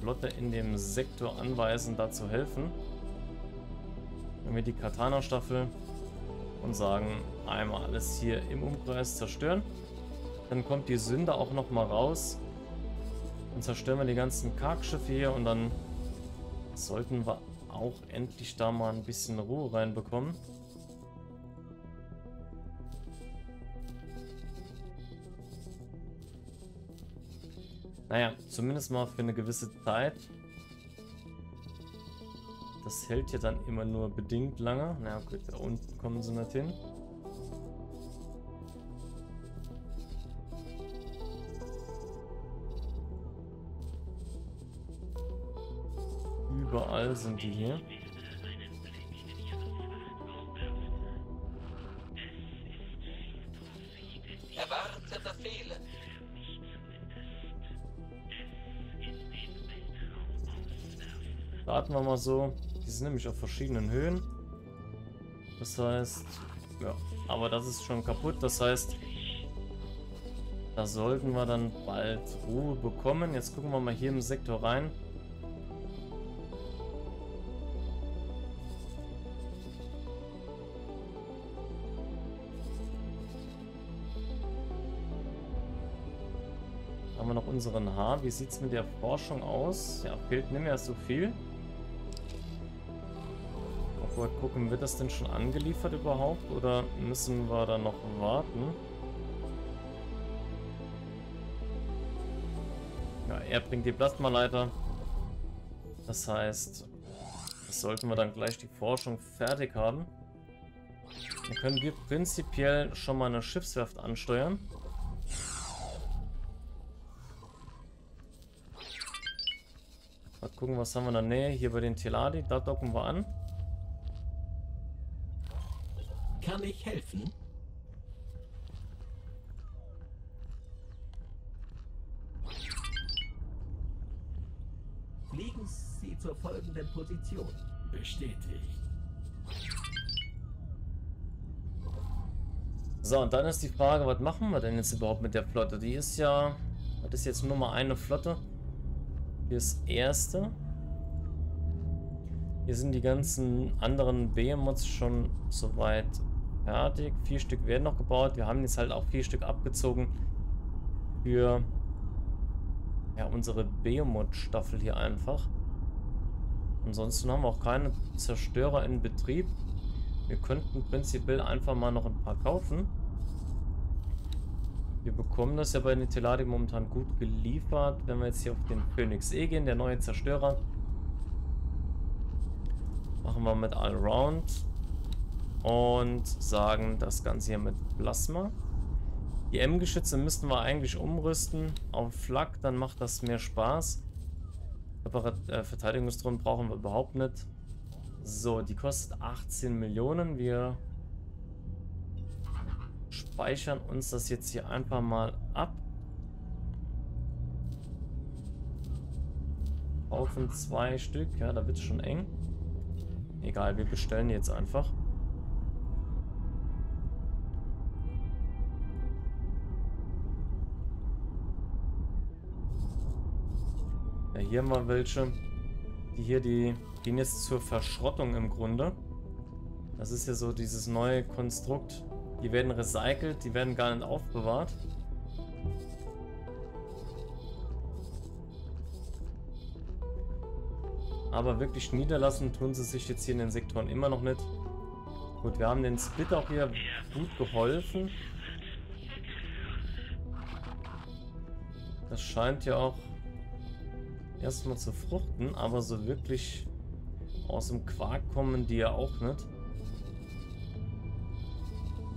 Flotte in dem Sektor anweisen, da zu helfen. Nehmen wir die Katana-Staffel und sagen, einmal alles hier im Umkreis zerstören. Dann kommt die Sünde auch noch mal raus. Dann zerstören wir die ganzen Kargschiffe hier und dann sollten wir auch endlich da mal ein bisschen Ruhe reinbekommen. Naja, zumindest mal für eine gewisse Zeit. Das hält ja dann immer nur bedingt lange. Na naja, gut, da unten kommen sie nicht hin. voll sind die hier. Erwartete Fehler. Warten wir mal so. Die sind nämlich auf verschiedenen Höhen. Das heißt, ja, aber das ist schon kaputt. Das heißt, da sollten wir dann bald Ruhe bekommen. Jetzt gucken wir mal hier im Sektor rein. Haben wir noch unseren Haar. Wie sieht es mit der Forschung aus? Ja, fehlt nicht mehr so viel. Obwohl, gucken, wird das denn schon angeliefert überhaupt? Oder müssen wir da noch warten? Ja, er bringt die Plasmaleiter. Das heißt, das sollten wir dann gleich die Forschung fertig haben. Dann können wir prinzipiell schon mal eine Schiffswerft ansteuern. Gucken, was haben wir in der Nähe. Hier bei den Teladi, da docken wir an. Kann ich helfen? Fliegen Sie zur folgenden Position. Bestätigt. So, und dann ist die Frage, was machen wir denn jetzt überhaupt mit der Flotte? Die ist ja, das ist jetzt nur mal eine Flotte. Hier ist erste. Hier sind die ganzen anderen Behemoths schon soweit fertig. Vier Stück werden noch gebaut. Wir haben jetzt halt auch vier Stück abgezogen für ja, unsere Behemoth-Staffel hier einfach. Ansonsten haben wir auch keine Zerstörer in Betrieb. Wir könnten prinzipiell einfach mal noch ein paar kaufen. Wir bekommen das ja bei den Teladi momentan gut geliefert. Wenn wir jetzt hier auf den Phoenix E gehen, der neue Zerstörer. Machen wir mit Allround. Und sagen das Ganze hier mit Plasma. Die M-Geschütze müssten wir eigentlich umrüsten auf Flak, dann macht das mehr Spaß. Aber äh, Verteidigungsdrohnen brauchen wir überhaupt nicht. So, die kostet 18 Millionen. Wir speichern uns das jetzt hier einfach mal ab. Kaufen zwei Stück. Ja, da wird es schon eng. Egal, wir bestellen jetzt einfach. Ja, hier haben wir welche. Die hier, die gehen jetzt zur Verschrottung im Grunde. Das ist ja so dieses neue Konstrukt. Die werden recycelt, die werden gar nicht aufbewahrt. Aber wirklich niederlassen tun sie sich jetzt hier in den Sektoren immer noch nicht. Gut, wir haben den Split auch hier gut geholfen. Das scheint ja auch erstmal zu fruchten, aber so wirklich aus dem Quark kommen die ja auch nicht.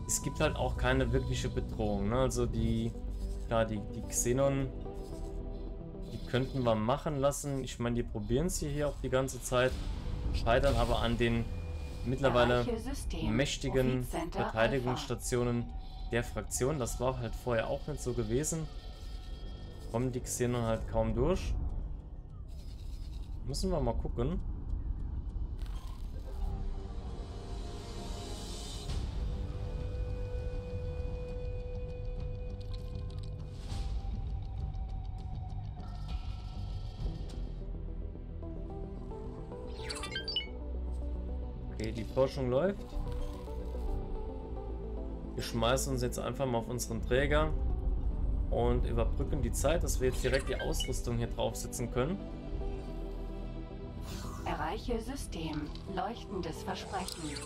Es gibt halt auch keine wirkliche Bedrohung, ne? Also die, klar, die, die Xenon, die könnten wir machen lassen. Ich meine, die probieren es hier auch die ganze Zeit, scheitern aber an den mittlerweile mächtigen Verteidigungsstationen der Fraktion. Das war halt vorher auch nicht so gewesen. Kommen die Xenon halt kaum durch. Müssen wir mal gucken. Forschung läuft. Wir schmeißen uns jetzt einfach mal auf unseren Träger und überbrücken die Zeit, dass wir jetzt direkt die Ausrüstung hier draufsetzen können. Erreiche System. Leuchtendes Versprechen.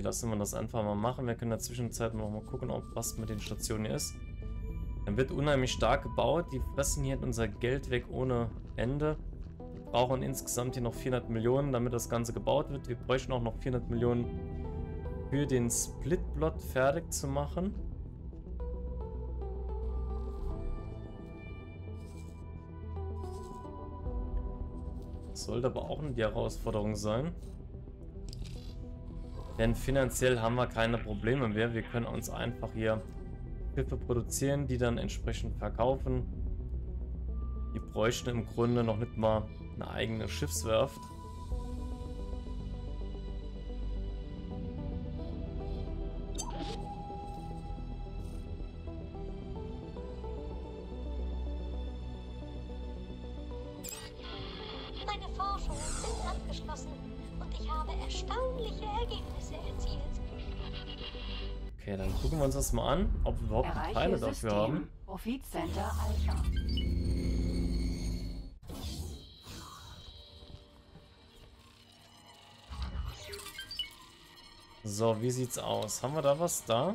Lassen wir das einfach mal machen. Wir können in der Zwischenzeit noch mal gucken, ob was mit den Stationen hier ist. Dann wird unheimlich stark gebaut. Die fressen hier unser Geld weg ohne Ende. Wir brauchen insgesamt hier noch 400 Millionen, damit das Ganze gebaut wird. Wir bräuchten auch noch 400 Millionen für den Splitblot fertig zu machen. Sollte aber auch eine Herausforderung sein. Denn finanziell haben wir keine Probleme mehr. Wir können uns einfach hier Schiffe produzieren, die dann entsprechend verkaufen. Die bräuchten im Grunde noch nicht mal eine eigene Schiffswerft. Das mal an, ob wir überhaupt Erreiche Teile dafür System. haben. Profitcenter Alpha. So, wie sieht's aus? Haben wir da was da?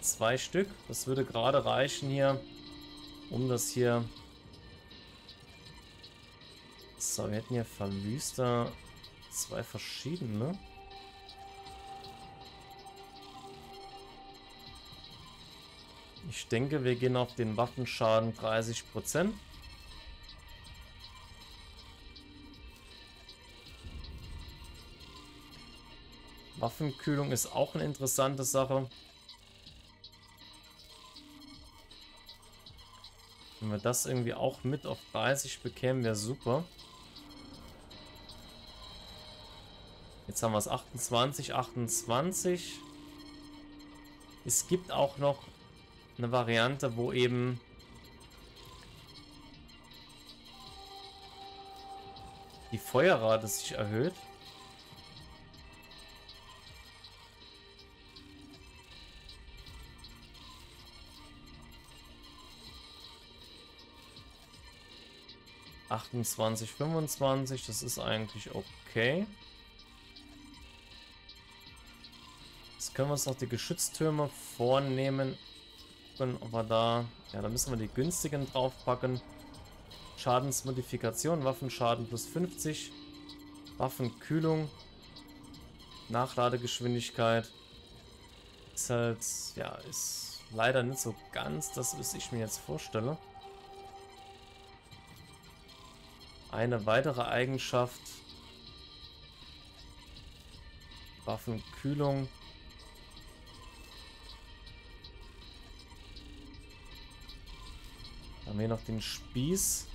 Zwei Stück. Das würde gerade reichen hier, um das hier... So, wir hätten hier Verwüster. Zwei verschiedene. Ich denke, wir gehen auf den Waffenschaden 30%. Waffenkühlung ist auch eine interessante Sache. Wenn wir das irgendwie auch mit auf 30 bekämen, wäre super. Jetzt haben wir es 28, 28. Es gibt auch noch eine Variante, wo eben die Feuerrate sich erhöht. Achtundzwanzig, fünfundzwanzig, das ist eigentlich okay. Jetzt können wir uns noch die Geschütztürme vornehmen gucken, ob wir da... Ja, da müssen wir die günstigen draufpacken. Schadensmodifikation, Waffenschaden plus 50. Waffenkühlung. Nachladegeschwindigkeit. Ist halt, ja, ist leider nicht so ganz das, was ich mir jetzt vorstelle. Eine weitere Eigenschaft. Waffenkühlung. Wir noch den Spieß.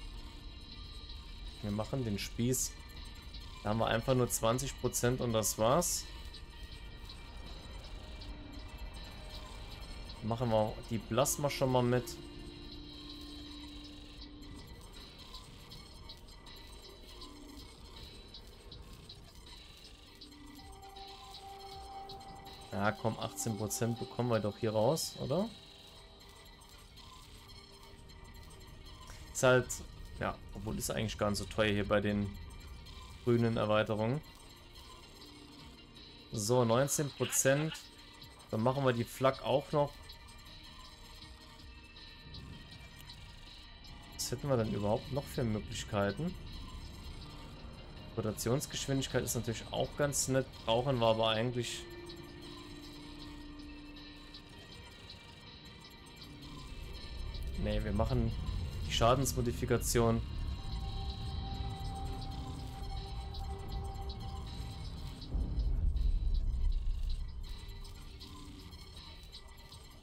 Wir machen den Spieß. Da haben wir einfach nur 20% und das war's. Machen wir die Plasma schon mal mit. Ja, komm, 18% bekommen wir doch hier raus, oder? Ist halt, ja, obwohl ist eigentlich gar nicht so teuer hier bei den grünen Erweiterungen. So, 19%. Dann machen wir die Flak auch noch. Was hätten wir denn überhaupt noch für Möglichkeiten? Rotationsgeschwindigkeit ist natürlich auch ganz nett. Brauchen wir aber eigentlich... Ne, wir machen Schadensmodifikation.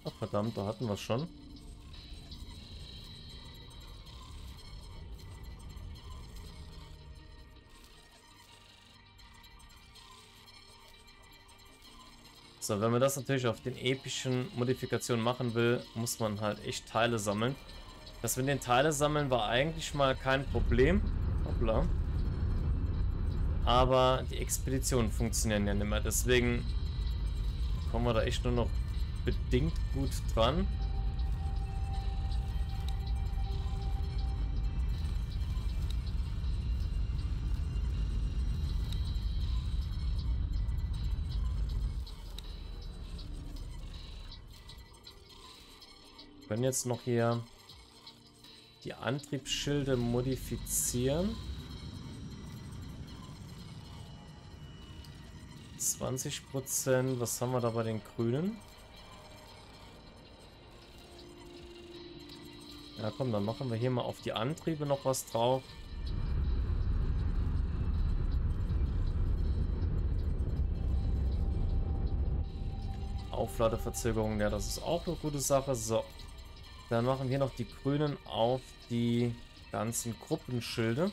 Ach verdammt, da hatten wir es schon. So, wenn man das natürlich auf den epischen Modifikationen machen will, muss man halt echt Teile sammeln. Das mit den Teile sammeln war eigentlich mal kein Problem. Hoppla. Aber die Expeditionen funktionieren ja nicht mehr. Deswegen kommen wir da echt nur noch bedingt gut dran. Können jetzt noch hier die Antriebsschilde modifizieren. 20%, Was haben wir da bei den Grünen? Ja komm, dann machen wir hier mal auf die Antriebe noch was drauf. Aufladeverzögerung, ja das ist auch eine gute Sache. So, dann machen wir noch die Grünen auf die ganzen Gruppenschilde.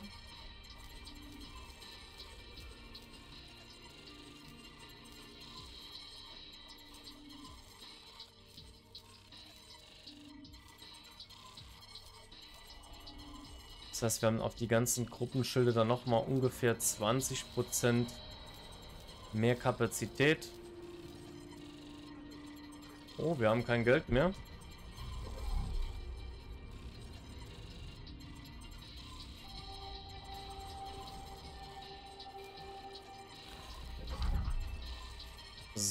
Das heißt, wir haben auf die ganzen Gruppenschilde dann nochmal ungefähr 20% mehr Kapazität. Oh, wir haben kein Geld mehr.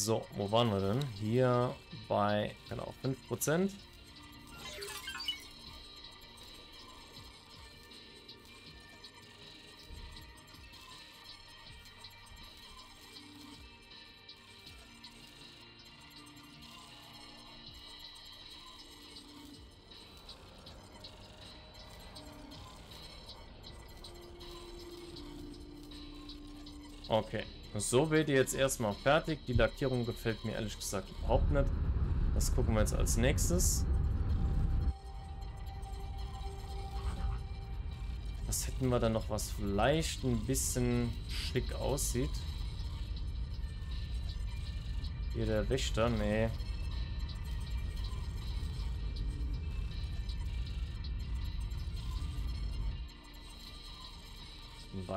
So, wo waren wir denn? Hier bei, genau, 5%. Okay. So wird ihr jetzt erstmal fertig. Die Lackierung gefällt mir ehrlich gesagt überhaupt nicht. Das gucken wir jetzt als nächstes. Was hätten wir dann noch, was vielleicht ein bisschen schick aussieht? Hier der Wächter? Nee.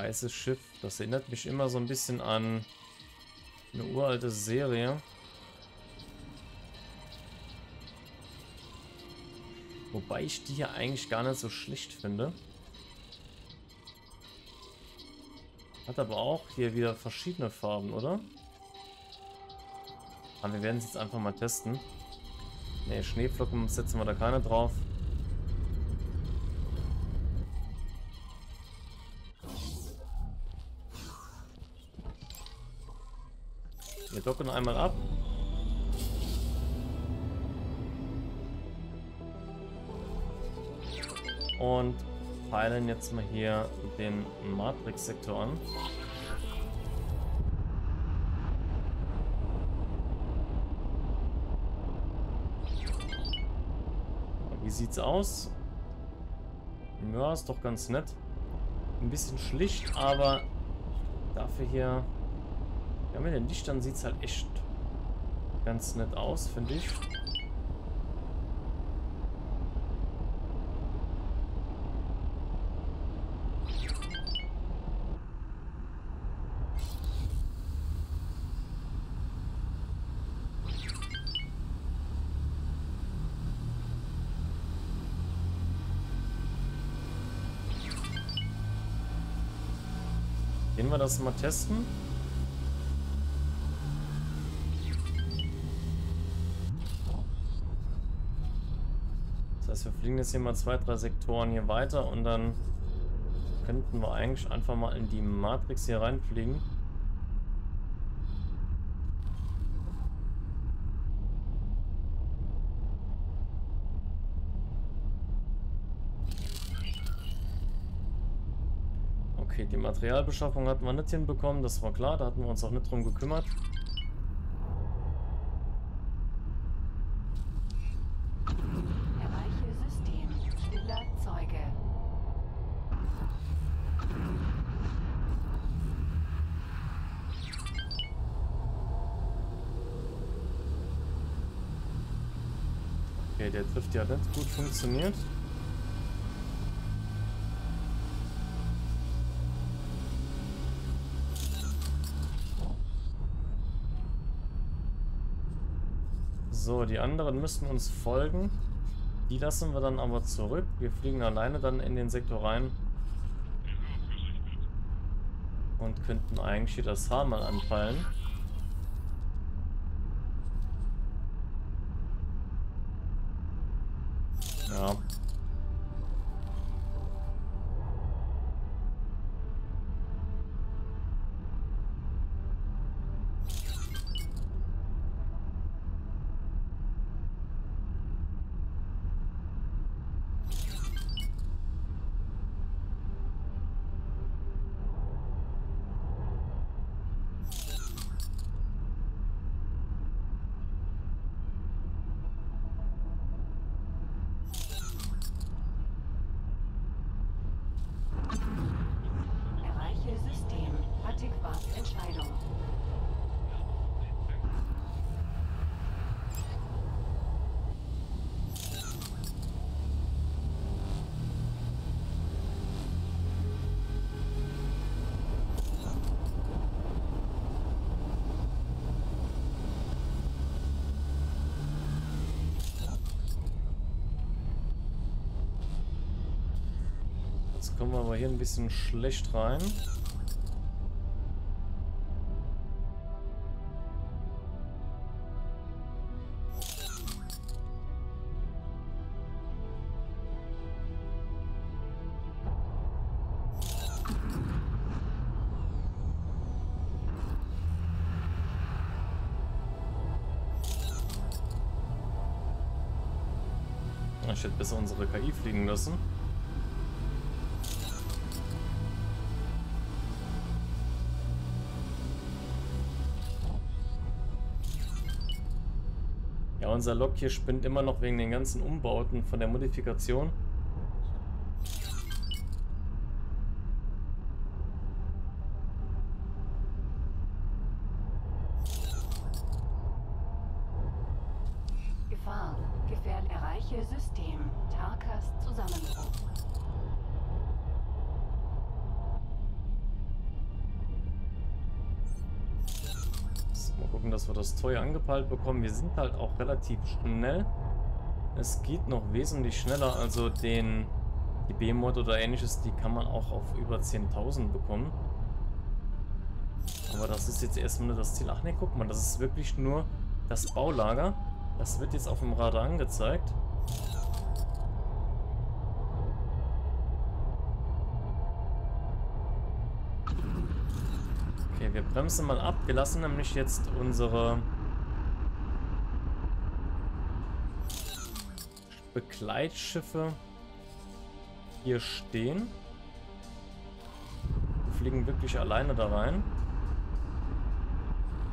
Weißes Schiff. Das erinnert mich immer so ein bisschen an eine uralte Serie. Wobei ich die hier eigentlich gar nicht so schlicht finde. Hat aber auch hier wieder verschiedene Farben, oder? Aber wir werden es jetzt einfach mal testen. Ne, Schneeflocken setzen wir da keine drauf. Wir docken einmal ab. Und peilen jetzt mal hier den Matrix-Sektor an. Wie sieht's aus? Ja, ist doch ganz nett. Ein bisschen schlicht, aber dafür hier ja, mit den Lichtern sieht es halt echt ganz nett aus, finde ich. Gehen wir das mal testen? Heißt, wir fliegen jetzt hier mal zwei, drei Sektoren hier weiter und dann könnten wir eigentlich einfach mal in die Matrix hier reinfliegen. Okay, die Materialbeschaffung hatten wir nicht hinbekommen, das war klar, da hatten wir uns auch nicht drum gekümmert. Nicht gut funktioniert. So, die anderen müssten uns folgen. Die lassen wir dann aber zurück. Wir fliegen alleine dann in den Sektor rein. Und könnten eigentlich das Haar mal anfallen. Kommen wir aber hier ein bisschen schlecht rein. Ich hätte besser unsere KI fliegen lassen. Unser Lok hier spinnt immer noch wegen den ganzen Umbauten von der Modifikation. Teuer angepeilt bekommen. Wir sind halt auch relativ schnell. Es geht noch wesentlich schneller. Also den die B-Mod oder ähnliches, die kann man auch auf über 10.000 bekommen. Aber das ist jetzt erstmal nur das Ziel. Ach ne, guck mal, das ist wirklich nur das Baulager. Das wird jetzt auf dem Radar angezeigt. Okay, wir bremsen mal ab. Wir lassen nämlich jetzt unsere Begleitschiffe hier stehen. Wir fliegen wirklich alleine da rein.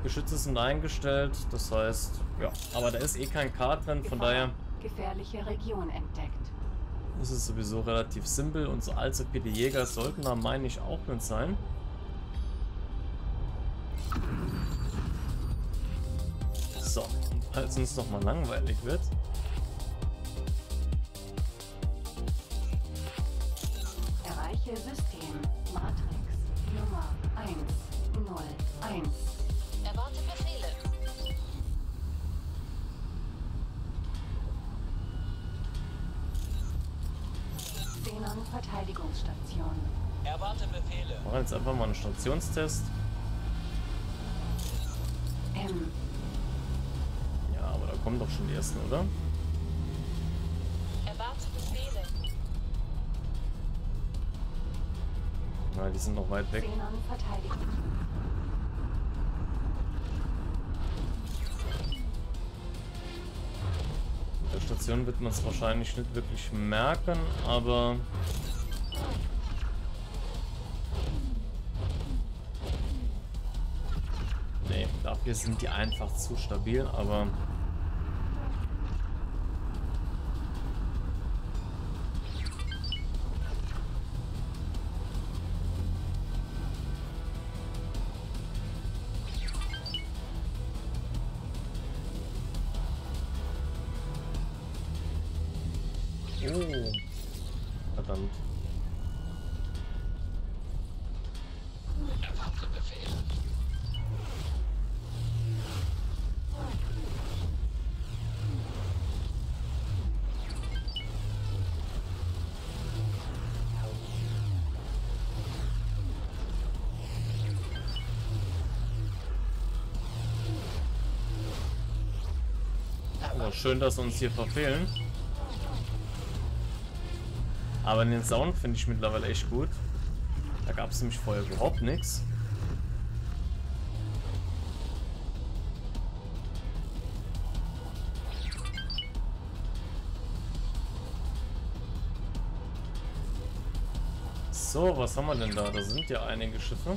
Geschütze sind eingestellt, das heißt, ja, aber da ist eh kein K drin, von Gefahr. daher Gefährliche Region entdeckt. ist es sowieso relativ simpel und so allzu viele Jäger sollten da, meine ich, auch nicht sein. So, und falls uns noch mal langweilig wird, einfach mal einen Stationstest. M. Ja, aber da kommen doch schon die ersten, oder? Erwarte Befehle. Na, die sind noch weit weg. Xenon der Station wird man es wahrscheinlich nicht wirklich merken, aber Dafür sind die einfach zu stabil, aber schön, dass sie uns hier verfehlen. Aber den Sound finde ich mittlerweile echt gut. Da gab es nämlich vorher überhaupt nichts. So, was haben wir denn da? Da sind ja einige Schiffe.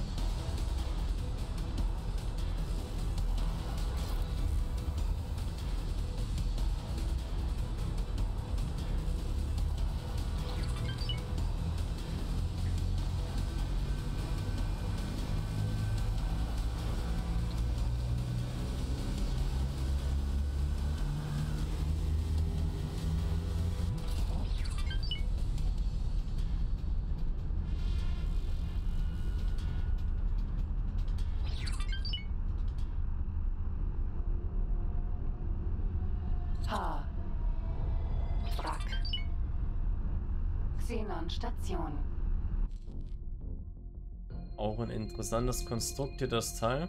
Interessantes Konstrukt hier, das Teil.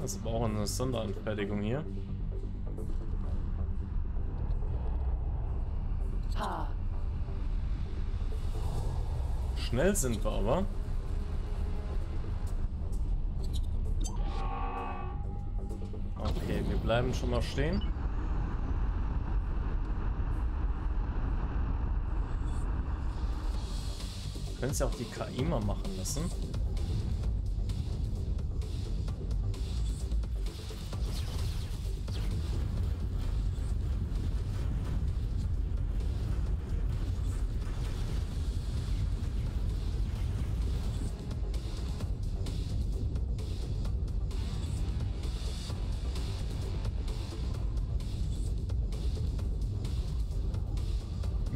Das ist aber auch eine Sonderanfertigung hier. Schnell sind wir aber. Okay, wir bleiben schon mal stehen. Können es ja auch die KI mal machen lassen.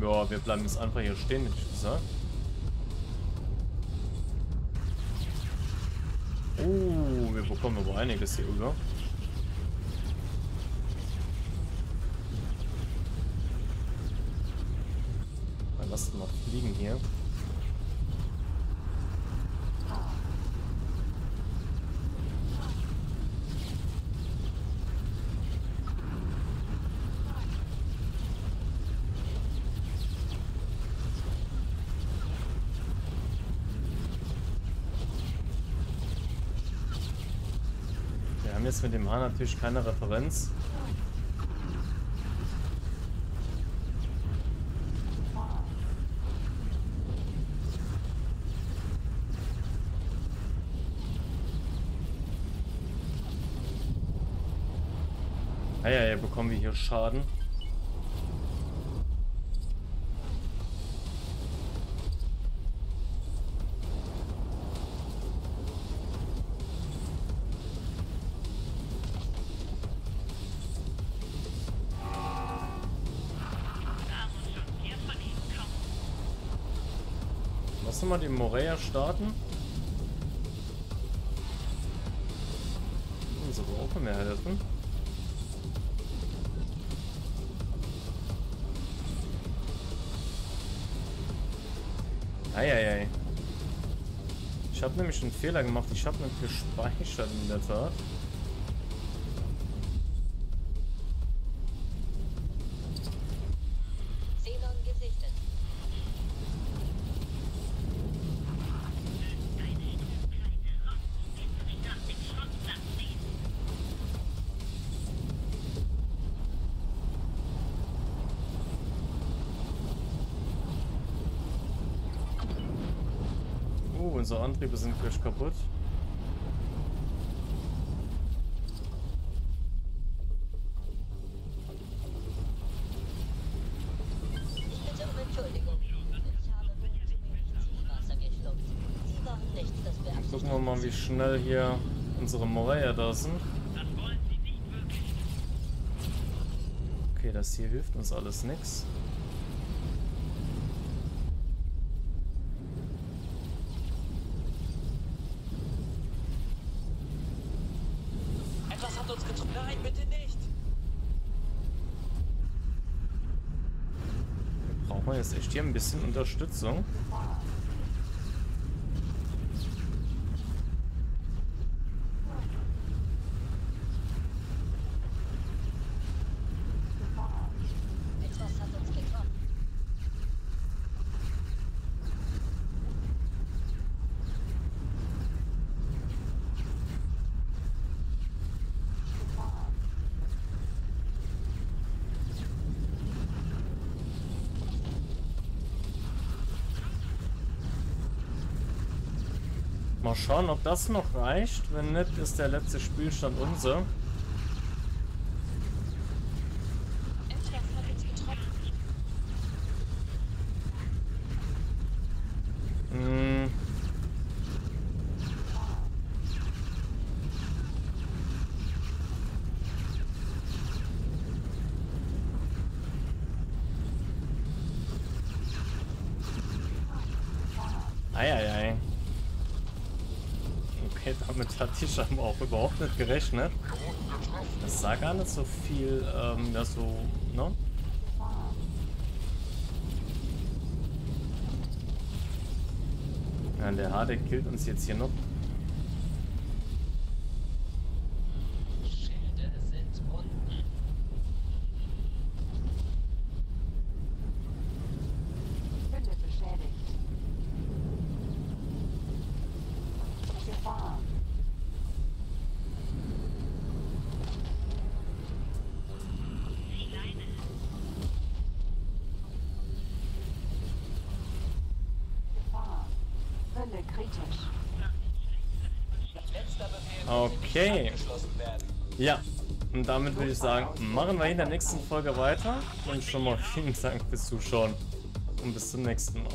Ja, wir bleiben jetzt einfach hier stehen, hätte ich gesagt. Einiges hier über. Dann lasst mal fliegen hier. Haben jetzt mit dem Hahn natürlich keine Referenz. Ah ja, ja, bekommen wir hier Schaden. Mal den Morea starten. Unsere auch mehr helfen. Eieiei. Ich habe nämlich einen Fehler gemacht. Ich habe nicht gespeichert in der Tat. Sie waren nicht das Gucken wir mal, wie schnell hier unsere Morea da sind. Okay, das hier hilft uns alles nichts. Etwas hat uns getroffen. Nein, bitte nicht. Hier ein bisschen Unterstützung. Etwas hat uns getroffen. Mal schauen, ob das noch reicht. Wenn nicht, ist der letzte Spielstand unser. Etwas hat uns getroffen. Hm. Eieiei. Okay, Damit hat die scheinbar auch überhaupt nicht gerechnet. Das sah gar nicht so viel, ähm, ja so, ne? Ja, der Hade killt uns jetzt hier noch. Okay. Ja, und damit würde ich sagen, machen wir in der nächsten Folge weiter. Und schon mal vielen Dank fürs Zuschauen. Und bis zum nächsten Mal.